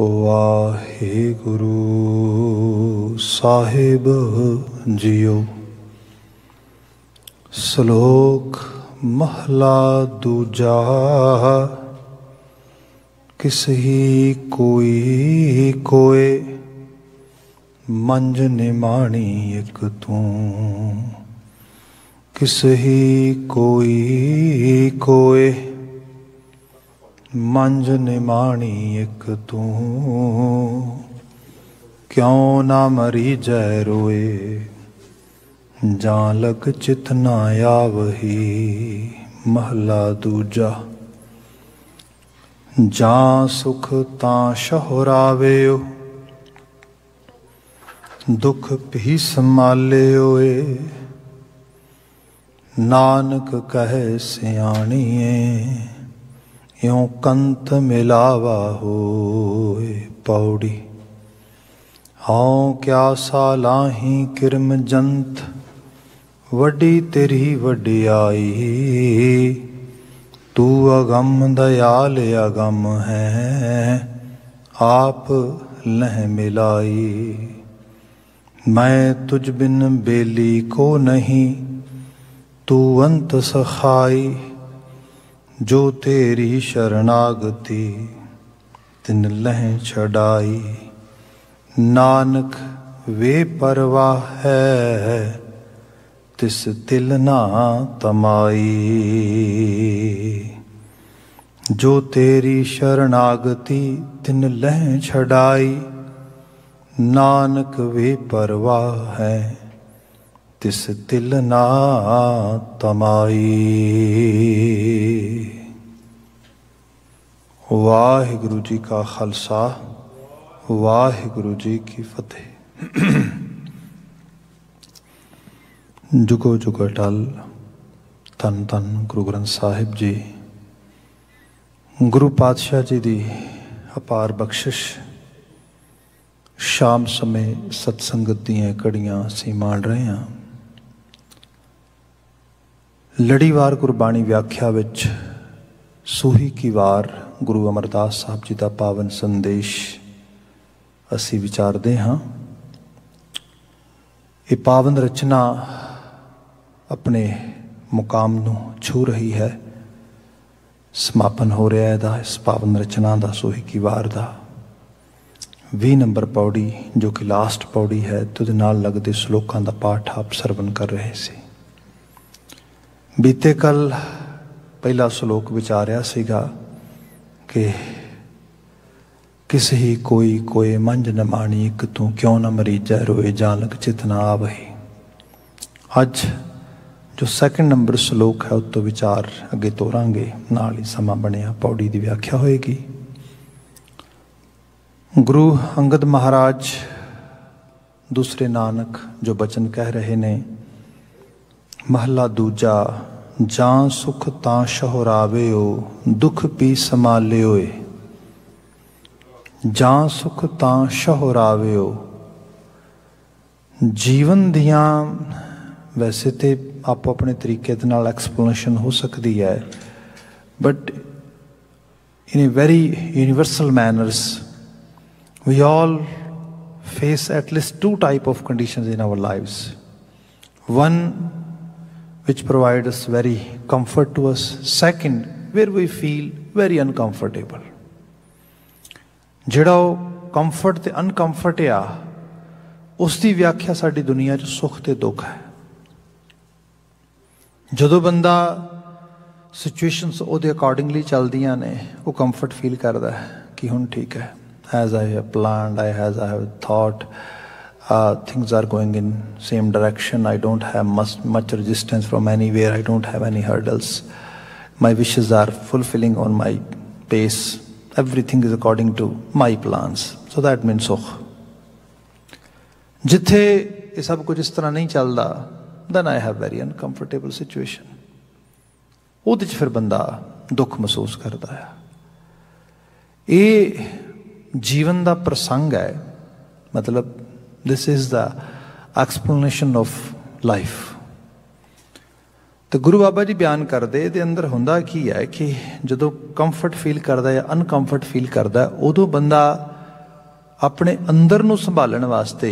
ਵਾਹਿਗੁਰੂ ਸਾਹਿਬ JIO. ਸ਼ਲੋਕ ਮਹਲਾ ਦੂਜਾ। ਕਿਸ ਹੀ ਕੋਈ ਕੋਏ ਮੰਜ ਨਿਮਾਣੀ ਇੱਕ ਤੂੰ। ਕਿਸ ਕੋਈ ਕੋਏ ਮੰਜ ਨਿਮਾਣੀ ਇੱਕ ਤੂੰ। ਕਿਉ ਨਾ ਮਰੀ ਜੈ ਰੋਏ? ਜਾਂ ਲਗ ਚਿਤ ਨਾ ਆਵਹੀ, ਮਹਲਾ ਦੂਜਾ। ਜਾਂ ਸੁਖ ਤਾਂ ਸ਼ਹੁਰਾਵੇਓ, ਦੁਖ ਭੀ ਸੰਭਾਲੇ ਓਏ ਨਾਨਕ ਕਹੇ ਸਿਆਣੀਏ ਇਉ ਕੰਤ ਮਿਲਾਵਾ ਹੋਏ ਪੌੜੀ। ਹਉ ਕਿਆ ਸਾਲਾਹੀ ਕਿਰਮ ਜੰਤ, ਵੱਡੀ ਤੇਰੀ ਵਡਿਆਈ। ਤੂੰ ਅਗੰਮ ਦਇਆਲ ਅਗੰਮ ਹੈ, ਆਪ ਲਹਿ ਮਿਲਾਈ। ਮੈਂ ਤੁਝ ਬਿਨ ਬੇਲੀ ਕੋ ਨਹੀਂ, ਤੂੰ ਅੰਤ ਸਖਾਈ। ਜੋ ਤੇਰੀ ਸ਼ਰਨਾਗਤੀ, ਤਿਨ ਲਹਿ ਛਡਾਈ। ਨਾਨਕ, ਵੇ ਪਰਵਾਹ ਹੈ, ਤਿਸ ਤਿਲ ਨਾ ਤਮਾਈ। ਜੋ ਤੇਰੀ ਸ਼ਰਨਾਗਤੀ, ਤਿਨ ਲਹਿ ਛਡਾਈ। ਨਾਨਕ, ਵੇ ਪਰਵਾਹ ਹੈ। ਤਿਸ ਤਿਲ ਨਾ ਤਮਾਈ। ਵਾਹਿਗੁਰੂ ਜੀ ਕਾ ਖਾਲਸਾ, ਵਾਹਿਗੁਰੂ ਜੀ ਕੀ ਫਤਿਹ। ਜੁਗੋ ਜੁਗੋ ਟਲ ਤਨ ਤਨ ਗੁਰੂ ਗ੍ਰੰਥ ਸਾਹਿਬ ਜੀ। ਗੁਰੂ ਪਾਤਸ਼ਾਹ ਜੀ ਦੀ ਅਪਾਰ ਬਖਸ਼ਿਸ਼, ਸ਼ਾਮ ਸਮੇਂ ਸਤਸੰਗਤ ਦੀਆਂ ਕੜੀਆਂ ਅਸੀਂ ਮਾਣ ਰਹੇ ਹਾਂ। ਲੜੀਵਾਰ ਗੁਰਬਾਣੀ ਵਿਆਖਿਆ ਵਿੱਚ ਸੂਹੀ ਕੀ ਵਾਰ ਗੁਰੂ ਅਮਰਦਾਸ ਸਾਹਿਬ ਜੀ ਦਾ ਪਾਵਨ ਸੰਦੇਸ਼ ਅਸੀਂ ਵਿਚਾਰਦੇ ਹਾਂ। ਇਹ ਪਾਵਨ ਰਚਨਾ ਆਪਣੇ ਮੁਕਾਮ ਨੂੰ ਛੂ ਰਹੀ ਹੈ। ਸਮਾਪਨ ਹੋ ਰਿਹਾ ਹੈ ਦਾ ਇਸ ਪਾਵਨ ਰਚਨਾ ਦਾ, ਸੋਹੀ ਕੀ ਵਾਰ ਦਾ। 20 ਨੰਬਰ ਪੌੜੀ, ਜੋ ਕਿ ਲਾਸਟ ਪੌੜੀ ਹੈ ਤੁਧ ਨਾਲ ਲੱਗਦੇ ਸ਼ਲੋਕਾਂ ਦਾ ਪਾਠ ਆਪ ਸਰਵਨ ਕਰ ਰਹੇ ਸੀ। ਬੀਤੇ ਕੱਲ ਪਹਿਲਾ ਸ਼ਲੋਕ ਵਿਚਾਰਿਆ ਸੀਗਾ ਕਿ ਕਿਸੇ ਹੀ ਕੋਈ ਕੋਏ ਮੰਜ ਨ ਮਾਣੀ, ਇੱਕ ਤੂੰ ਕਿਉਂ ਨਾ ਮਰੀਜੈ? ਰੋਏ ਜਾਂ ਲਗ ਚਿਤ ਨਾ ਆਵਹੀ। ਅੱਜ ਜੋ ਸੈਕੰਡ ਨੰਬਰ ਸ਼ਲੋਕ ਹੈ ਉਤੋਂ ਵਿਚਾਰ ਅੱਗੇ ਤੋਰਾਂਗੇ। ਨਾਲ ਹੀ ਸਮਾਂ ਬਣਿਆ, ਪੌੜੀ ਦੀ ਵਿਆਖਿਆ ਹੋਏਗੀ। ਗੁਰੂ ਅੰਗਦ ਮਹਾਰਾਜ, ਦੂਸਰੇ ਨਾਨਕ ਜੋ ਬਚਨ ਕਹਿ ਰਹੇ ਨੇ ਮਹਲਾ ਦੂਜਾ, ਜਾਂ ਸੁਖ ਤਾਂ ਸ਼ਹੁਰਾਵੇਓ, ਦੁਖ ਪੀ ਸਮਾਲਿਓਏ ਜਾਂ ਸੁਖ ਤਾਂ ਸ਼ਹੁਰਾਵੇਓ। ਜੀਵਨ ਦੀਆਂ, ਵੈਸੇ ਤੇ ਆਪੋ ਆਪਣੇ ਤਰੀਕੇ ਦੇ ਨਾਲ ਐਕਸਪਲੇਨੇਸ਼ਨ ਹੋ ਸਕਦੀ ਹੈ but in a very universal manners we all face at least two type of conditions in our lives. One which provide us very comfort to us. Second, where we feel very uncomfortable. ਜਿਹੜਾ ਉਹ comfort ਤੇ ਅਨਕੰਫਰਟ ਆ ਉਸ ਦੀ ਵਿਆਖਿਆ ਸਾਡੀ ਦੁਨੀਆ 'ਚ ਸੁੱਖ ਤੇ ਦੁੱਖ ਹੈ ਜਦੋਂ ਬੰਦਾ ਸਿਚੁਏਸ਼ਨਸ ਉਹਦੇ ਅਕੋਰਡਿੰਗਲੀ ਚੱਲਦੀਆਂ ਨੇ ਉਹ ਕੰਫਰਟ ਫੀਲ ਕਰਦਾ ਹੈ ਕਿ ਹੁਣ ਠੀਕ ਹੈ as I have planned I has I have thought uh, things are going in same direction. I don't have much much resistance from anywhere. I don't have any hurdles. My wishes are fulfilling on my pace. Everything is according to my plans. So that means sukh. ਜਿੱਥੇ ਇਹ ਸਭ ਕੁਝ ਇਸ ਤਰ੍ਹਾਂ ਨਹੀਂ ਚੱਲਦਾ then I have very uncomfortable situation. ਉਹਦੇ 'ਚ ਫਿਰ ਬੰਦਾ ਦੁੱਖ ਮਹਿਸੂਸ ਕਰਦਾ ਹੈ ਇਹ ਜੀਵਨ ਦਾ ਪ੍ਰਸੰਗ ਹੈ ਮਤਲਬ this is the explanation of life. ਤੇ ਗੁਰੂ ਬਾਬਾ ਜੀ ਬਿਆਨ ਕਰਦੇ, ਇਹਦੇ ਅੰਦਰ ਹੁੰਦਾ ਕੀ ਹੈ ਕਿ ਜਦੋਂ ਕੰਫਰਟ ਫੀਲ ਕਰਦਾ ਜਾਂ ਅਨਕੰਫਰਟ ਫੀਲ ਕਰਦਾ, ਉਦੋਂ ਬੰਦਾ ਆਪਣੇ ਅੰਦਰ ਨੂੰ ਸੰਭਾਲਣ ਵਾਸਤੇ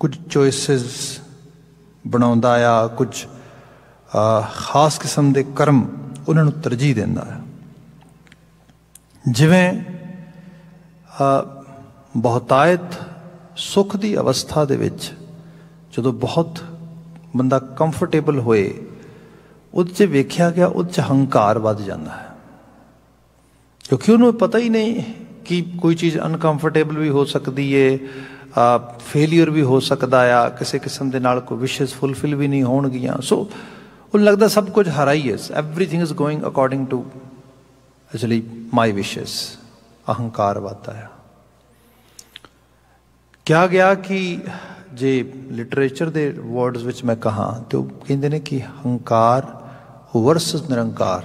ਕੁਝ ਚੋਇਸਸ ਬਣਾਉਂਦਾ ਆ, ਕੁਝ ਖਾਸ ਕਿਸਮ ਦੇ ਕਰਮ ਉਹਨਾਂ ਨੂੰ ਤਰਜੀਹ ਦਿੰਦਾ ਹੈ ਜਿਵੇਂ ਬਹੁਤਾਇਤ ਸੁੱਖ ਦੀ ਅਵਸਥਾ ਦੇ ਵਿੱਚ ਜਦੋਂ ਬਹੁਤ ਬੰਦਾ ਕੰਫਰਟੇਬਲ ਹੋਏ, ਉਹਦੇ 'ਚ ਵੇਖਿਆ ਗਿਆ, ਉਹਦੇ 'ਚ ਹੰਕਾਰ ਵੱਧ ਜਾਂਦਾ ਹੈ। ਕਿਉਂਕਿ ਉਹਨੂੰ ਪਤਾ ਹੀ ਨਹੀਂ ਕਿ ਕੋਈ ਚੀਜ਼ ਅਨਕੰਫਰਟੇਬਲ ਵੀ ਹੋ ਸਕਦੀ ਏ ਫੇਲਿਅਰ ਵੀ ਹੋ ਸਕਦਾ ਆ, ਕਿਸੇ ਕਿਸਮ ਦੇ ਨਾਲ ਕੋਈ ਵਿਸ਼ੇਸ ਫੁੱਲਫਿਲ ਵੀ ਨਹੀਂ ਹੋਣਗੀਆਂ। ਸੋ ਉਹਨੂੰ ਲੱਗਦਾ ਸਭ ਕੁਝ ਹਰਾ ਹੀ ਹੈ। Everything is going according to actually my ਵਿਸ਼ੇਸ ਅਹੰਕਾਰ ਵਧਦਾ ਆ। ਕਿਹਾ ਗਿਆ ਕਿ ਜੇ ਲਿਟਰੇਚਰ ਦੇ ਵਰਡਸ ਵਿੱਚ ਮੈਂ ਕਹਾ ਤੇ ਉਹ ਕਹਿੰਦੇ ਨੇ ਕਿ ਹੰਕਾਰ ਵਰਸਸ ਨਿਰੰਕਾਰ।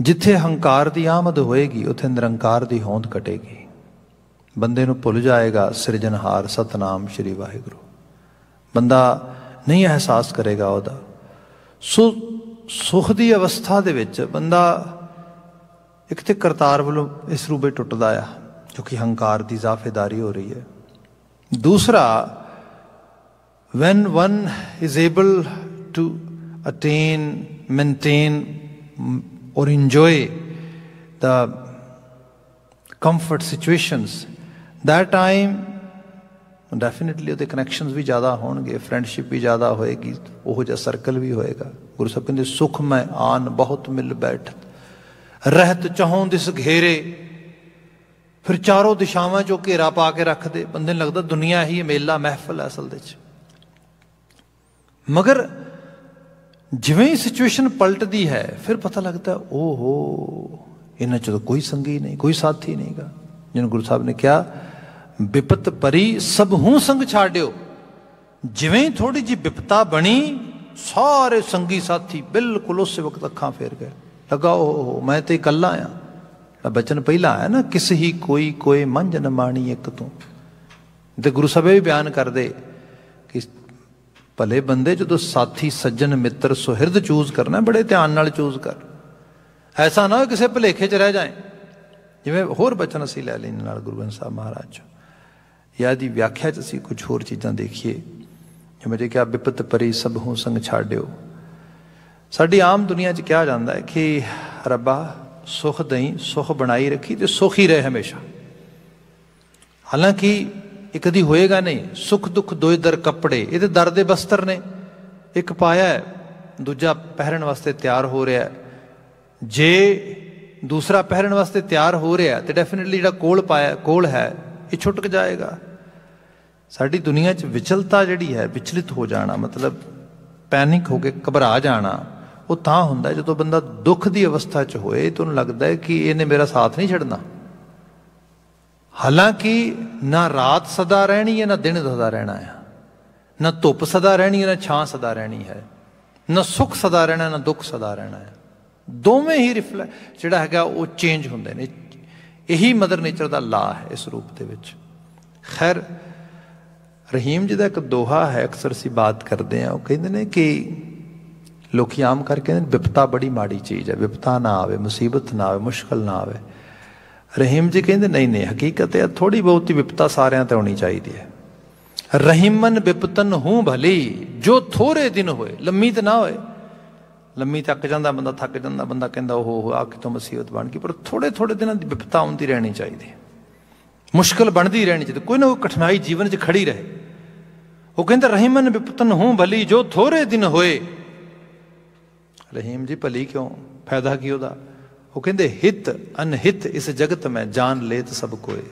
ਜਿੱਥੇ ਹੰਕਾਰ ਦੀ ਆਮਦ ਹੋਏਗੀ, ਉੱਥੇ ਨਿਰੰਕਾਰ ਦੀ ਹੋਂਦ ਘਟੇਗੀ। ਬੰਦੇ ਨੂੰ ਭੁੱਲ ਜਾਏਗਾ, ਸਿਰਜਣਹਾਰ ਸਤਨਾਮ ਸ਼੍ਰੀ ਵਾਹਿਗੁਰੂ। ਬੰਦਾ ਨਹੀਂ ਅਹਿਸਾਸ ਕਰੇਗਾ ਉਹਦਾ। ਸੋ ਸੁਖ ਦੀ ਅਵਸਥਾ ਦੇ ਵਿੱਚ ਬੰਦਾ ਇੱਕ ਤੇ ਕਰਤਾਰ ਵੱਲੋਂ ਇਸ ਰੂਪੇ ਟੁੱਟਦਾ ਆ। ਕਿਉਂਕਿ ਹੰਕਾਰ ਦੀ ਜ਼ਾਫੇਦਾਰੀ ਹੋ ਰਹੀ ਹੈ ਦੂਸਰਾ when one is able to attain, maintain, or enjoy the comfort situations, that time definitely ਉਹਦੇ ਕਨੈਕਸ਼ਨਸ ਵੀ ਜ਼ਿਆਦਾ ਹੋਣਗੇ ਫਰੈਂਡਸ਼ਿਪ ਵੀ ਜ਼ਿਆਦਾ ਹੋਏਗੀ, ਉਹੋ ਜਿਹਾ ਸਰਕਲ ਵੀ ਹੋਏਗਾ। ਗੁਰੂ ਸਾਹਿਬ ਕਹਿੰਦੇ ਸੁਖ ਮੈਂ ਆਨ ਬਹੁਤ ਮਿਲ ਬੈਠ ਰਹਿਤ ਚਾਹੋਂ ਦਿਸ ਘੇਰੇ ਫਿਰ ਚਾਰੋਂ ਦਿਸ਼ਾਵਾਂ ਚੋਂ ਘੇਰਾ ਪਾ ਕੇ ਰੱਖਦੇ। ਬੰਦੇ ਨੂੰ ਲੱਗਦਾ ਦੁਨੀਆ ਹੀ ਮੇਲਾ, ਮਹਿਫਲ ਹੈ ਅਸਲ ਦੇ ਵਿੱਚ। ਮਗਰ ਜਿਵੇਂ ਹੀ ਸਿਚੁਏਸ਼ਨ ਪਲਟਦੀ ਹੈ, ਫਿਰ ਪਤਾ ਲੱਗਦਾ, ਓਹੋ, ਇਹਨਾਂ ਚ ਤਾਂ ਕੋਈ ਸੰਗੀ ਨਹੀਂ, ਕੋਈ ਸਾਥੀ ਨਹੀਂਗਾ ਜਿਹਨੂੰ ਗੁਰੂ ਸਾਹਿਬ ਨੇ ਕਿਹਾ ਵਿਪਤ ਪਰੀ ਸਭ ਹੂੰ ਸੰਗ ਛਾੜਿਓ। ਜਿਵੇਂ ਥੋੜੀ ਜੀ ਵਿਪਤਾ ਬਣੀ, ਸਾਰੇ ਸੰਗੀ ਸਾਥੀ ਬਿਲਕੁਲ ਉਸੇ ਵਕਤ ਅੱਖਾਂ ਫੇਰ ਗਏ। ਲਗਾ ਉਹ ਮੈਂ ਤੇ ਇਕੱਲਾ ਆ। ਬਚਨ ਪਹਿਲਾਂ ਆਇਆ ਨਾ ਕਿਸ ਹੀ ਕੋਈ ਕੋਈ ਮੰਝ ਨ ਮਾਣੀ ਇੱਕ ਤੋਂ। ਤੇ ਗੁਰੂ ਸਾਹਿਬ ਵੀ ਬਿਆਨ ਕਰਦੇ ਕਿ ਭਲੇ ਬੰਦੇ ਜਦੋਂ ਸਾਥੀ, ਸੱਜਣ, ਮਿੱਤਰ, ਸੁਹਿਰਦ ਚੂਜ਼ ਕਰਨਾ, ਬੜੇ ਧਿਆਨ ਨਾਲ ਚੂਜ਼ ਕਰ। ਐਸਾ ਨਾ ਕਿਸੇ ਭਲੇਖੇ 'ਚ ਰਹਿ ਜਾਏ। ਜਿਵੇਂ ਹੋਰ ਬਚਨ ਅਸੀਂ ਲੈ ਲੈਣ ਨਾਲ ਗੁਰੂ ਗ੍ਰੰਥ ਸਾਹਿਬ ਮਹਾਰਾਜ ਜਾਂ ਦੀ ਵਿਆਖਿਆ 'ਚ ਅਸੀਂ ਕੁਝ ਹੋਰ ਚੀਜ਼ਾਂ ਦੇਖੀਏ। ਜਿਵੇਂ ਜੇ ਕਿਹਾ ਵਿਪਤ ਪਰੀ ਸਭ ਹੋਂ ਸੰਗ ਛਾੜਿਓ ਸਾਡੀ ਆਮ ਦੁਨੀਆ 'ਚ ਕਿਹਾ ਜਾਂਦਾ ਹੈ ਕਿ ਰੱਬਾ ਸੁਖ ਦਈ, ਸੁਖ ਬਣਾਈ ਰੱਖੀ ਤੇ ਸੁਖ ਹੀ ਰਹੇ ਹਮੇਸ਼ਾ। ਹਾਲਾਂਕਿ ਇਹ ਕਦੀ ਹੋਏਗਾ ਨਹੀਂ, ਸੁਖ ਦੁੱਖ ਦੋਏ ਦਰ ਕੱਪੜੇ ਇਹਦੇ ਦਰ ਦੇ ਬਸਤਰ ਨੇ। ਇੱਕ ਪਾਇਆ ਦੂਜਾ ਪਹਿਰਨ ਵਾਸਤੇ ਤਿਆਰ ਹੋ ਰਿਹਾ ਜੇ ਦੂਸਰਾ ਪਹਿਰਨ ਵਾਸਤੇ ਤਿਆਰ ਹੋ ਰਿਹਾ ਤੇ ਡੈਫੀਨਿਟਲੀ ਜਿਹੜਾ ਕੋਲ ਪਾਇਆ, ਕੋਲ ਹੈ, ਇਹ ਛੁੱਟਕ ਜਾਏਗਾ। ਸਾਡੀ ਦੁਨੀਆ 'ਚ ਵਿਚਲਤਾ ਜਿਹੜੀ ਹੈ, ਵਿਚਲਿਤ ਹੋ ਜਾਣਾ, ਮਤਲਬ ਪੈਨਿਕ ਹੋ ਕੇ ਘਬਰਾ ਜਾਣਾ। ਉਹ ਤਾਂ ਹੁੰਦਾ ਜਦੋਂ ਬੰਦਾ ਦੁੱਖ ਦੀ ਅਵਸਥਾ 'ਚ ਹੋਏ ਤਾਂ ਉਹਨੂੰ ਲੱਗਦਾ ਹੈ ਕਿ ਇਹਨੇ ਮੇਰਾ ਸਾਥ ਨਹੀਂ ਛੱਡਣਾ। ਹਾਲਾਂਕਿ ਨਾ ਰਾਤ ਸਦਾ ਰਹਿਣੀ ਹੈ, ਨਾ ਦਿਨ ਸਦਾ ਰਹਿਣਾ ਹੈ। ਨਾ ਧੁੱਪ ਸਦਾ ਰਹਿਣੀ ਹੈ, ਨਾ ਛਾਂ ਸਦਾ ਰਹਿਣੀ ਹੈ। ਨਾ ਸੁੱਖ ਸਦਾ ਰਹਿਣਾ ਨਾ ਦੁੱਖ ਸਦਾ ਰਹਿਣਾ ਹੈ। ਦੋਵੇਂ ਹੀ ਰਿਫਲੈ, ਜਿਹੜਾ ਹੈਗਾ ਉਹ ਚੇਂਜ ਹੁੰਦੇ ਨੇ। ਇਹੀ ਮਦਰ ਨੇਚਰ ਦਾ ਲਾ ਹੈ ਇਸ ਰੂਪ ਦੇ ਵਿੱਚ। ਖੈਰ, ਰਹੀਮ ਜੀ ਦਾ ਇੱਕ ਦੋਹਾ ਹੈ, ਅਕਸਰ ਅਸੀਂ ਬਾਤ ਕਰਦੇ ਆ ਉਹ ਕਹਿੰਦੇ ਨੇ ਕਿ ਲੋਕੀ ਆਮ ਕਰਕੇ ਕਹਿੰਦੇ ਵਿਪਤਾ ਬੜੀ ਮਾੜੀ ਚੀਜ਼ ਹੈ, ਵਿਪਤਾ ਨਾ ਆਵੇ, ਮੁਸੀਬਤ ਨਾ ਆਵੇ, ਮੁਸ਼ਕਲ ਨਾ ਆਵੇ। ਰਹੀਮ ਜੀ ਕਹਿੰਦੇ, ਨਹੀਂ ਨਹੀਂ, ਹਕੀਕਤ ਹੈ ਥੋੜੀ ਬਹੁਤੀ ਵਿਪਤਾ ਸਾਰਿਆਂ ਤੇ ਆਉਣੀ ਚਾਹੀਦੀ ਹੈ। ਰਹੀਮਨ ਵਿਪਤਨ ਹੂੰ ਭਲੀ, ਜੋ ਥੋੜੇ ਦਿਨ ਹੋਏ, ਲੰਮੀ ਤੇ ਨਾ ਹੋਏ। ਲੰਮੀ ਤੱਕ ਜਾਂਦਾ ਬੰਦਾ, ਥੱਕ ਜਾਂਦਾ ਬੰਦਾ ਕਹਿੰਦਾ ਉਹ ਆ ਕਿਤੋਂ ਮੁਸੀਬਤ ਬਣ ਗਈ, ਪਰ ਥੋੜੇ ਥੋੜੇ ਦਿਨਾਂ ਦੀ ਵਿਪਤਾ ਆਉਂਦੀ ਰਹਿਣੀ ਚਾਹੀਦੀ ਮੁਸ਼ਕਲ ਬਣਦੀ ਰਹਿਣੀ ਚਾਹੀਦੀ, ਕੋਈ ਨਾ ਕੋਈ ਕਠਿਨਾਈ ਜੀਵਨ 'ਚ ਖੜੀ ਰਹੇ। ਉਹ ਕਹਿੰਦਾ, ਰਹੀਮਨ ਵਿਪਤਨ ਹੂੰ ਭਲੀ, ਜੋ ਥੋੜੇ ਦਿਨ ਹੋਏ ਰਹੀਮ ਜੀ ਭਲੀ ਕਿਉਂ ਫਾਇਦਾ ਕੀ ਉਹਦਾ ਉਹ ਕਹਿੰਦੇ ਹਿਤ ਅਨਹਿਤ ਇਸ ਜਗਤ ਮੈਂ ਜਾਣ ਲੇਤ ਸਭ ਕੋਏ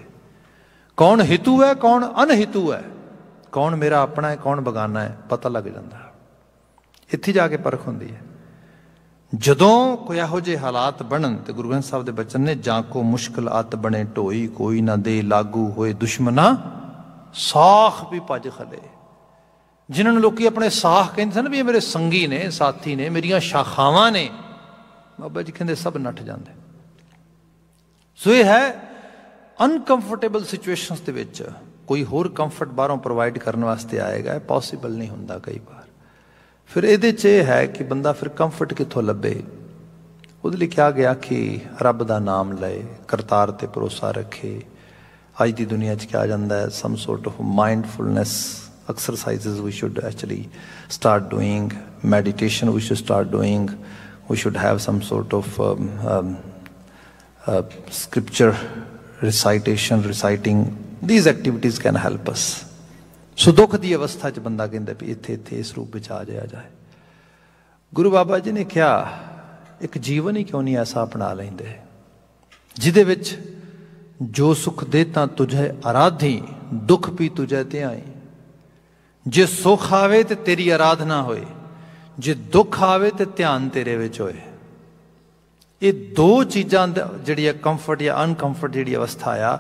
ਕੌਣ ਹਿਤੂ ਹੈ ਕੌਣ ਅਨਹਿਤੂ ਹੈ ਕੌਣ ਮੇਰਾ ਆਪਣਾ ਹੈ ਕੌਣ ਬਗਾਨਾ ਹੈ ਪਤਾ ਲੱਗ ਜਾਂਦਾ ਇੱਥੇ ਜਾ ਕੇ ਪਰਖ ਹੁੰਦੀ ਹੈ ਜਦੋਂ ਕੋਈ ਇਹੋ ਜਿਹੇ ਹਾਲਾਤ ਬਣਨ ਤੇ ਗੁਰੂ ਗ੍ਰੰਥ ਸਾਹਿਬ ਦੇ ਬਚਨ ਨੇ ਜਾਂ ਕੋ ਮੁਸ਼ਕਲ ਆਤ ਬਣੇ ਢੋਈ ਕੋਈ ਨਾ ਦੇ ਲਾਗੂ ਹੋਏ ਦੁਸ਼ਮਨਾ ਸਾਖ ਵੀ ਭਜ ਖਲੇ ਜਿਨ੍ਹਾਂ ਨੂੰ ਲੋਕੀ ਆਪਣੇ ਸਾਖ ਕਹਿੰਦੇ ਸਨ ਵੀ ਇਹ ਮੇਰੇ ਸੰਗੀ ਨੇ, ਸਾਥੀ ਨੇ, ਮੇਰੀਆਂ ਸ਼ਾਖਾਵਾਂ ਨੇ। ਬਾਬਾ ਜੀ ਕਹਿੰਦੇ ਸਭ ਨੱਠ ਜਾਂਦੇ। ਸੋ ਇਹ ਹੈ ਅਨਕੰਫਰਟੇਬਲ ਸਿਚੁਏਸ਼ਨਸ ਦੇ ਵਿੱਚ ਕੋਈ ਹੋਰ ਕੰਫਰਟ ਬਾਹਰੋਂ ਪ੍ਰੋਵਾਈਡ ਕਰਨ ਵਾਸਤੇ ਆਏਗਾ ਪੋਸੀਬਲ ਨਹੀਂ ਹੁੰਦਾ ਕਈ ਵਾਰ। ਫਿਰ ਇਹਦੇ 'ਚ ਇਹ ਹੈ ਕਿ ਬੰਦਾ ਫਿਰ ਕੰਫਰਟ ਕਿੱਥੋਂ ਲੱਭੇ? ਉਹਦੇ ਲਈ ਕਿਹਾ ਗਿਆ ਕਿ ਰੱਬ ਦਾ ਨਾਮ ਲਏ, ਕਰਤਾਰ ਤੇ ਭਰੋਸਾ ਰੱਖੇ। ਅੱਜ ਦੀ ਦੁਨੀਆ 'ਚ ਕਿਹਾ ਜਾਂਦਾ ਹੈ some sort of mindfulness exercises we should actually start doing meditation we should start doing we should have some sort of um, um, uh, scripture recitation reciting these activities can help us so ਦੁੱਖ ਦੀ ਅਵਸਥਾ 'ਚ ਬੰਦਾ ਕਹਿੰਦਾ ਵੀ ਇੱਥੇ ਇੱਥੇ ਇਸ ਰੂਪ ਵਿੱਚ ਆ ਜਾਇਆ ਜਾਏ ਗੁਰੂ ਬਾਬਾ ਜੀ ਨੇ ਕਿਹਾ ਇੱਕ ਜੀਵਨ ਹੀ ਕਿਉਂ ਨਹੀਂ ਐਸਾ ਅਪਣਾ ਲੈਂਦੇ ਜਿਹਦੇ ਵਿੱਚ ਜੋ ਸੁਖ ਦੇ ਤਾਂ ਤੁਝੇ ਆਰਾਧੀ ਦੁੱਖ ਵੀ ਤੁਝੇ ਤੇ ਆਈ ਜੇ ਸੁਖ ਆਵੇ ਤੇ ਤੇਰੀ ਆਰਾਧਨਾ ਹੋਏ, ਜੇ ਦੁੱਖ ਆਵੇ ਤੇ ਧਿਆਨ ਤੇਰੇ ਵਿੱਚ ਹੋਏ। ਇਹ ਦੋ ਚੀਜ਼ਾਂ ਜਿਹੜੀ ਆ ਕੰਫਰਟ ਜਾਂ ਅਨਕੰਫਰਟ ਜਿਹੜੀ ਅਵਸਥਾ ਆ,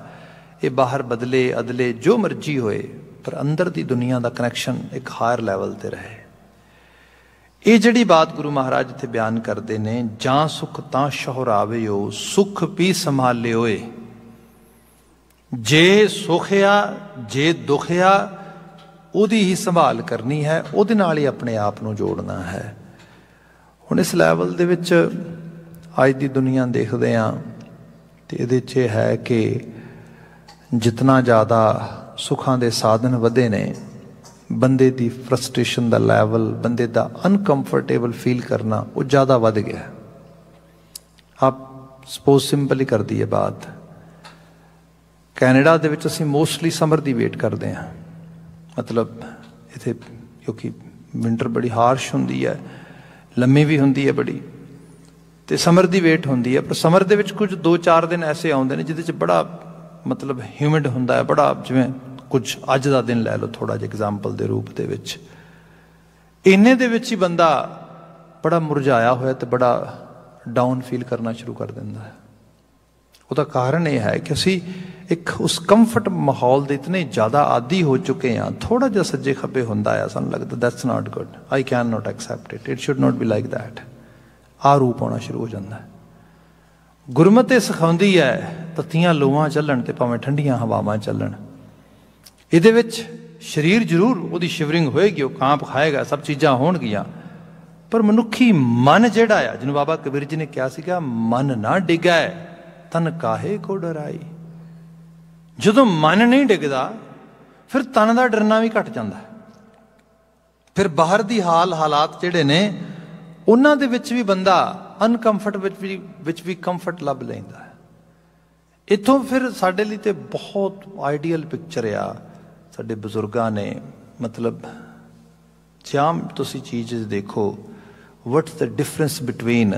ਇਹ ਬਾਹਰ ਬਦਲੇ, ਅਦਲੇ, ਜੋ ਮਰਜ਼ੀ ਹੋਏ, ਪਰ ਅੰਦਰ ਦੀ ਦੁਨੀਆ ਦਾ ਕਨੈਕਸ਼ਨ ਇੱਕ ਹਾਇਰ ਲੈਵਲ ਤੇ ਰਹੇ। ਇਹ ਜਿਹੜੀ ਬਾਤ ਗੁਰੂ ਮਹਾਰਾਜ ਇੱਥੇ ਬਿਆਨ ਕਰਦੇ ਨੇ, ਜਾਂ ਸੁਖ ਤਾਂ ਸ਼ਹਰਾਵਿਓ, ਸੁਖ ਵੀ ਸੰਭਾਲਿਓਏ। ਜੇ ਸੁਖ ਆ, ਜੇ ਦੁਖ ਆ ਉਹਦੀ ਹੀ ਸੰਭਾਲ ਕਰਨੀ ਹੈ, ਉਹਦੇ ਨਾਲ ਹੀ ਆਪਣੇ ਆਪ ਨੂੰ ਜੋੜਨਾ ਹੈ। ਹੁਣ ਇਸ ਲੈਵਲ ਦੇ ਵਿੱਚ ਅੱਜ ਦੀ ਦੁਨੀਆ ਦੇਖਦੇ ਆ ਤੇ ਇਹਦੇ 'ਚ ਹੈ ਕਿ ਜਿੰਨਾ ਜ਼ਿਆਦਾ ਸੁੱਖਾਂ ਦੇ ਸਾਧਨ ਵਧੇ ਨੇ, ਬੰਦੇ ਦੀ ਫਰਸਟ੍ਰੇਸ਼ਨ ਦਾ ਲੈਵਲ ਬੰਦੇ ਦਾ ਅਨਕੰਫਰਟੇਬਲ ਫੀਲ ਕਰਨਾ ਉਹ ਜ਼ਿਆਦਾ ਵੱਧ ਗਿਆ ਆਪ ਸਪੋਜ਼ ਸਿੰਪਲੀ ਕਰਦੀ ਹੈ ਬਾਤ। ਕੈਨੇਡਾ ਦੇ ਵਿੱਚ ਅਸੀਂ ਮੋਸਟਲੀ ਸਮਰ ਦੀ ਵੇਟ ਕਰਦੇ ਹਾਂ। ਮਤਲਬ ਇਥੇ ਕਿਉਂਕਿ ਵਿంటర్ ਬੜੀ ਹਾਰਸ਼ ਹੁੰਦੀ ਹੈ, ਲੰਮੀ ਵੀ ਹੁੰਦੀ ਹੈ ਬੜੀ, ਤੇ ਸਮਰ ਦੀ ਵੇਟ ਹੁੰਦੀ ਹੈ, ਪਰ ਸਮਰ ਦੇ ਵਿੱਚ ਕੁਝ 2-4 ਦਿਨ ਐਸੇ ਆਉਂਦੇ ਨੇ ਜਿਹਦੇ ਚ ਬੜਾ ਮਤਲਬ ਹਿਊਮਿਡ ਹੁੰਦਾ ਹੈ, ਬੜਾ ਜਿਵੇਂ ਕੁਝ ਅੱਜ ਦਾ ਦਿਨ ਲੈ ਲਓ ਥੋੜਾ ਜਿਹਾ ਐਗਜ਼ਾਮਪਲ ਦੇ ਰੂਪ ਦੇ ਵਿੱਚ। ਇੰਨੇ ਦੇ ਵਿੱਚ ਹੀ ਬੰਦਾ ਬੜਾ ਮੁਰਝਾਇਆ ਹੋਇਆ ਤੇ ਬੜਾ ਡਾਊਨ ਫੀਲ ਕਰਨਾ ਸ਼ੁਰੂ ਕਰ ਦਿੰਦਾ ਹੈ। ਉਹਦਾ ਕਾਰਨ ਇਹ ਹੈ ਕਿ ਅਸੀਂ ਇੱਕ ਉਸ ਕੰਫਰਟ ਮਾਹੌਲ ਦੇ ਇਤਨੇ ਜ਼ਿਆਦਾ ਆਦੀ ਹੋ ਚੁੱਕੇ ਹਾਂ। ਥੋੜਾ ਜਿਹਾ ਸੱਜੇ ਖੱਬੇ ਹੁੰਦਾ ਆ, ਸਾਨੂੰ ਲੱਗਦਾ that's not good I can not accept it it should not be like that ਆ ਰੂਪ ਆਉਣਾ ਸ਼ੁਰੂ ਹੋ ਜਾਂਦਾ ਹੈ। ਗੁਰਮਤਿ ਸਿਖਾਉਂਦੀ ਹੈ, ਤਤੀਆਂ ਲੋਹਾਂ ਚੱਲਣ ਤੇ ਭਾਵੇਂ ਠੰਡੀਆਂ ਹਵਾਵਾਂ ਚੱਲਣ। ਇਹਦੇ ਵਿੱਚ ਸਰੀਰ ਜ਼ਰੂਰ ਉਹਦੀ ਸ਼ਿਵਰਿੰਗ ਹੋਏਗੀ, ਉਹ ਕਾਂਪ ਖਾਏਗਾ, ਸਭ ਚੀਜ਼ਾਂ ਹੋਣਗੀਆਂ। ਪਰ ਮਨੁੱਖੀ ਮਨ ਜਿਹੜਾ ਆ, ਜਿਹਨੂੰ ਬਾਬਾ ਕਬੀਰ ਜੀ ਨੇ ਕਿਹਾ ਸੀਗਾ, ਮਨ ਨਾ ਡਿਗੈ ਤਨ ਕਾਹੇ ਕੋ ਡਰਾਈ। ਜਦੋਂ ਮਨ ਨਹੀਂ ਡਿੱਗਦਾ, ਫਿਰ ਤਨ ਦਾ ਡਰਨਾ ਵੀ ਘਟ ਜਾਂਦਾ ਫਿਰ ਬਾਹਰ ਦੀ ਹਾਲ ਹਾਲਾਤ ਜਿਹੜੇ ਨੇ, ਉਹਨਾਂ ਦੇ ਵਿੱਚ ਵੀ ਬੰਦਾ ਅਨਕੰਫਰਟ ਵਿੱਚ ਵੀ ਵਿੱਚ ਵੀ ਕੰਫਰਟ ਲੱਭ ਲੈਂਦਾ ਹੈ। ਇਥੋਂ ਫਿਰ ਸਾਡੇ ਲਈ ਤੇ ਬਹੁਤ ਆਈਡੀਅਲ ਪਿਕਚਰ ਆ। ਸਾਡੇ ਬਜ਼ੁਰਗਾਂ ਨੇ, ਮਤਲਬ ਜਾਮ ਤੁਸੀਂ ਚੀਜ਼ ਦੇਖੋ ਵਾਟਸ ਦ ਡਿਫਰੈਂਸ ਬਿਟਵੀਨ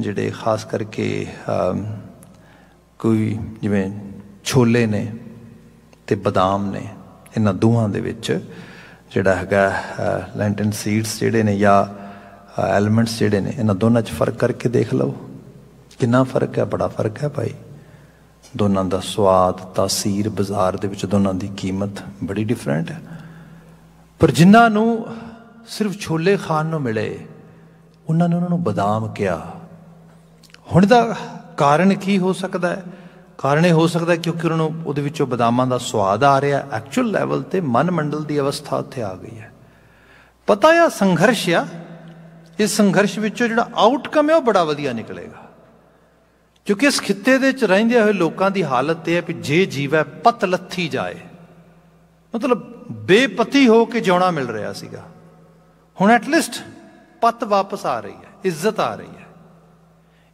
ਜਿਹੜੇ ਖਾਸ ਕਰਕੇ ਕੋਈ ਜਿਵੇਂ ਛੋਲੇ ਨੇ ਤੇ ਬਦਾਮ ਨੇ, ਇਹਨਾਂ ਦੋਹਾਂ ਦੇ ਵਿੱਚ ਜਿਹੜਾ ਹੈਗਾ ਲੈਂਟਨ ਸੀਡਸ ਜਿਹੜੇ ਨੇ ਜਾਂ ਐਲੀਮੈਂਟਸ ਜਿਹੜੇ ਨੇ, ਇਹਨਾਂ ਦੋਨਾਂ 'ਚ ਫ਼ਰਕ ਕਰਕੇ ਦੇਖ ਲਓ। ਕਿੰਨਾ ਫ਼ਰਕ ਹੈ? ਬੜਾ ਫ਼ਰਕ ਹੈ ਭਾਈ। ਦੋਨਾਂ ਦਾ ਸਵਾਦ ਤਾਸੀਰ ਬਾਜ਼ਾਰ ਦੇ ਵਿੱਚ ਦੋਨਾਂ ਦੀ ਕੀਮਤ ਬੜੀ ਡਿਫਰੈਂਟ ਹੈ। ਪਰ ਜਿਨ੍ਹਾਂ ਨੂੰ ਸਿਰਫ ਛੋਲੇ ਖਾਣ ਨੂੰ ਮਿਲੇ, ਉਹਨਾਂ ਨੇ ਉਹਨਾਂ ਨੂੰ ਬਦਾਮ ਕਿਹਾ। ਹੁਣ ਦਾ ਕਾਰਨ ਕੀ ਹੋ ਸਕਦਾ ਹੈ? ਕਾਰਨ ਇਹ ਹੋ ਸਕਦਾ ਕਿਉਂਕਿ ਉਹਨਾਂ ਨੂੰ ਉਹਦੇ ਵਿੱਚੋਂ ਬਦਾਮਾਂ ਦਾ ਸਵਾਦ ਆ ਰਿਹਾ ਐਕਚੁਅਲ ਲੈਵਲ ਤੇ ਮਨ ਮੰਡਲ ਦੀ ਅਵਸਥਾ ਉੱਥੇ ਆ ਗਈ ਹੈ। ਪਤਾ ਆ ਸੰਘਰਸ਼ ਆ। ਇਸ ਸੰਘਰਸ਼ ਵਿੱਚੋਂ ਜਿਹੜਾ ਆਊਟਕਮ ਹੈ ਉਹ ਬੜਾ ਵਧੀਆ ਨਿਕਲੇਗਾ। ਕਿਉਂਕਿ ਇਸ ਖਿੱਤੇ ਦੇ ਵਿੱਚ ਰਹਿੰਦੇ ਹੋਏ ਲੋਕਾਂ ਦੀ ਹਾਲਤ ਇਹ ਹੈ ਕਿ ਜੇ ਜੀਵੈ ਪਤ ਲੱਥੀ ਜਾਏ। ਮਤਲਬ ਬੇਪਤੀ ਹੋ ਕੇ ਜਿਉਣਾ ਮਿਲ ਰਿਹਾ ਸੀਗਾ। ਹੁਣ ਐਟਲੀਸਟ ਪਤ ਵਾਪਸ ਆ ਰਹੀ ਹੈ, ਇੱਜ਼ਤ ਆ ਰਹੀ ਹੈ।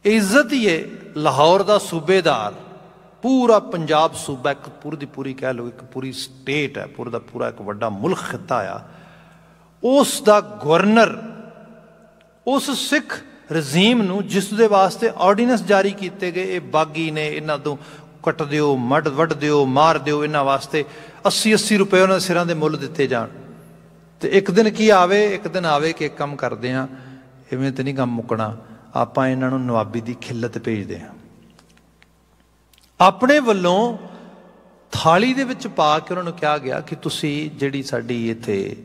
ਇਹ ਇੱਜ਼ਤ ਹੀ ਹੈ ਲਾਹੌਰ ਦਾ ਸੂਬੇਦਾਰ। ਪੂਰਾ ਪੰਜਾਬ ਸੂਬਾ, ਇੱਕ ਪੂਰੀ ਦੀ ਪੂਰੀ ਕਹਿ ਲਓ, ਇੱਕ ਪੂਰੀ ਸਟੇਟ ਹੈ, ਪੂਰਾ ਦਾ ਪੂਰਾ ਇੱਕ ਵੱਡਾ ਮੁਲਕ ਖਿੱਤਾ ਆ। ਉਸ ਦਾ ਗਵਰਨਰ ਉਸ ਸਿੱਖ ਰਜ਼ੀਮ ਨੂੰ ਜਿਸ ਦੇ ਵਾਸਤੇ ਆਰਡੀਨੈਂਸ ਜਾਰੀ ਕੀਤੇ ਗਏ, ਇਹ ਬਾਗੀ ਨੇ ਇਹਨਾਂ ਤੋਂ ਕੱਟ ਦਿਓ ਮੱਡ ਵੱਢ ਦਿਓ ਮਾਰ ਦਿਓ ਇਹਨਾਂ ਵਾਸਤੇ 80 80 ਰੁਪਏ ਉਹਨਾਂ ਦੇ ਸਿਰਾਂ ਦੇ ਮੁੱਲ ਦਿੱਤੇ ਜਾਣ। ਤੇ ਇੱਕ ਦਿਨ ਕੀ ਆਵੇ? ਇੱਕ ਦਿਨ ਆਵੇ ਕਿ ਇੱਕ ਕੰਮ ਕਰਦੇ ਆ, ਇਵੇਂ ਤੇ ਨਹੀਂ ਕੰਮ ਮੁੱਕਣਾ। ਆਪਾਂ ਇਹਨਾਂ ਨੂੰ ਨਵਾਬੀ ਦੀ ਖਿੱਲਤ ਭੇਜਦੇ ਹਾਂ। ਆਪਣੇ ਵੱਲੋਂ ਥਾਲੀ ਦੇ ਵਿੱਚ ਪਾ ਕੇ ਉਹਨਾਂ ਨੂੰ ਕਿਹਾ ਗਿਆ ਕਿ ਤੁਸੀਂ ਜਿਹੜੀ ਸਾਡੀ ਇੱਥੇ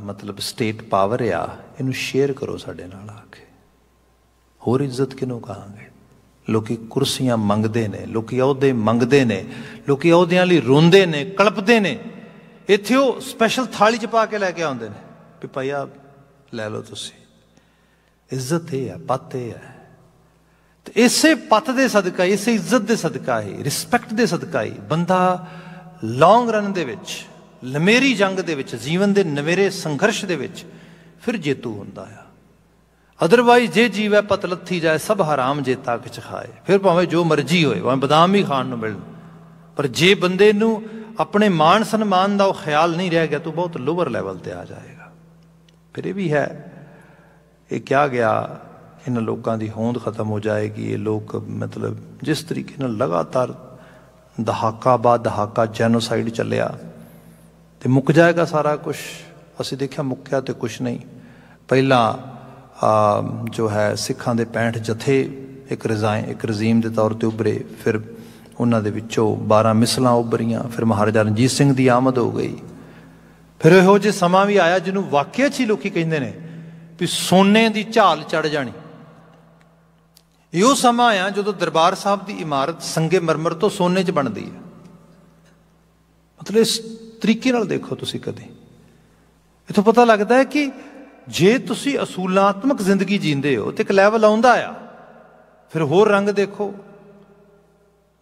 ਮਤਲਬ ਸਟੇਟ ਪਾਵਰ ਆ, ਇਹਨੂੰ ਸ਼ੇਅਰ ਕਰੋ ਸਾਡੇ ਨਾਲ ਆ ਕੇ। ਹੋਰ ਇੱਜ਼ਤ ਕਿਨੂੰ ਕਹਾਂਗੇ? ਲੋਕੀ ਕੁਰਸੀਆਂ ਮੰਗਦੇ ਨੇ, ਲੋਕੀ ਅਹੁਦੇ ਮੰਗਦੇ ਨੇ, ਲੋਕੀ ਅਹੁਦਿਆਂ ਲਈ ਰੋਂਦੇ ਨੇ, ਕਲਪਦੇ ਨੇ। ਇੱਥੇ ਉਹ ਸਪੈਸ਼ਲ ਥਾਲੀ ਚ ਪਾ ਕੇ ਲੈ ਕੇ ਆਉਂਦੇ ਨੇ। ਵੀ ਭਾਈ ਆ ਲੈ ਲਓ ਤੁਸੀਂ। ਇੱਜ਼ਤ ਇਹ ਹੈ, ਪਤ ਇਹ ਹੈ। ਤੇ ਇਸੇ ਪਤ ਦੇ ਸਦਕਾ, ਇਸੇ ਇੱਜ਼ਤ ਦੇ ਸਦਕਾ ਹੀ ਰਿਸਪੈਕਟ ਦੇ ਸਦਕਾ ਹੀ ਬੰਦਾ ਲੌਂਗ ਰਨ ਦੇ ਵਿੱਚ, ਲਮੇਰੀ ਜੰਗ ਦੇ ਵਿੱਚ, ਜੀਵਨ ਦੇ ਨਵੇਰੇ ਸੰਘਰਸ਼ ਦੇ ਵਿੱਚ ਫਿਰ ਜੇਤੂ ਹੁੰਦਾ ਆ। ਅਦਰਵਾਈਜ਼ ਜੇ ਜੀਵੈ ਪਤ ਲੱਥੀ ਜਾਏ, ਸਭ ਹਰਾਮ ਜੇਤਾ ਕਿਛ ਖਾਏ। ਫਿਰ ਭਾਵੇਂ ਜੋ ਮਰਜ਼ੀ ਹੋਏ, ਭਾਵੇਂ ਬਦਾਮ ਹੀ ਖਾਣ ਨੂੰ ਮਿਲਣ। ਪਰ ਜੇ ਬੰਦੇ ਨੂੰ ਆਪਣੇ ਮਾਣ ਸਨਮਾਨ ਦਾ ਉਹ ਖਿਆਲ ਨਹੀਂ ਰਹਿ ਗਿਆ, ਤਾਂ ਬਹੁਤ ਲੋਅਰ ਲੈਵਲ ਤੇ ਆ ਜਾਏਗਾ। ਫਿਰ ਇਹ ਵੀ ਹੈ ਇਹ ਕਿਹਾ ਗਿਆ, ਇਹਨਾਂ ਲੋਕਾਂ ਦੀ ਹੋਂਦ ਖਤਮ ਹੋ ਜਾਏਗੀ। ਇਹ ਲੋਕ ਮਤਲਬ ਜਿਸ ਤਰੀਕੇ ਨਾਲ ਲਗਾਤਾਰ ਦਹਾਕਾ ਬਾਅਦ ਦਹਾਕਾ ਜੈਨੋਸਾਈਡ ਚੱਲਿਆ, ਤੇ ਮੁੱਕ ਜਾਏਗਾ ਸਾਰਾ ਕੁਝ ਅਸੀਂ ਦੇਖਿਆ ਮੁੱਕਿਆ ਤੇ ਕੁਝ ਨਹੀਂ। ਪਹਿਲਾਂ ਜੋ ਹੈ, ਸਿੱਖਾਂ ਦੇ 65 ਜਥੇ ਇੱਕ ਰਜ਼ਾਇ ਇੱਕ ਰਜ਼ੀਮ ਦੇ ਤੌਰ ਤੇ ਉੱਭਰੇ। ਫਿਰ ਉਹਨਾਂ ਦੇ ਵਿੱਚੋਂ 12 ਮਿਸਲਾਂ ਉੱਭਰੀਆਂ। ਫਿਰ ਮਹਾਰਾਜਾ ਰਣਜੀਤ ਸਿੰਘ ਦੀ ਆਮਦ ਹੋ ਗਈ। ਫਿਰ ਇਹੋ ਜਿਹਾ ਸਮਾਂ ਵੀ ਆਇਆ ਜਿਹਨੂੰ ਵਾਕਿਆ 'ਚ ਹੀ ਲੋਕੀ ਕਹਿੰਦੇ ਨੇ ਵੀ ਸੋਨੇ ਦੀ ਝਾਲ ਚੜ ਜਾਣੀ। ਇਹੋ ਸਮਾਂ ਆ ਜਦੋਂ ਦਰਬਾਰ ਸਾਹਿਬ ਦੀ ਇਮਾਰਤ ਸੰਗੇ ਮਰਮਰ ਤੋਂ ਸੋਨੇ 'ਚ ਬਣਦੀ ਹੈ। ਮਤਲਬ ਇਸ ਤਰੀਕੇ ਨਾਲ ਦੇਖੋ ਤੁਸੀਂ ਕਦੇ। ਇਥੋਂ ਪਤਾ ਲੱਗਦਾ ਹੈ ਕਿ ਜੇ ਤੁਸੀਂ ਅਸੂਲਾਤਮਕ ਜ਼ਿੰਦਗੀ ਜੀਂਦੇ ਹੋ ਤੇ ਇੱਕ ਲੈਵਲ ਆਉਂਦਾ ਆ, ਫਿਰ ਹੋਰ ਰੰਗ ਦੇਖੋ।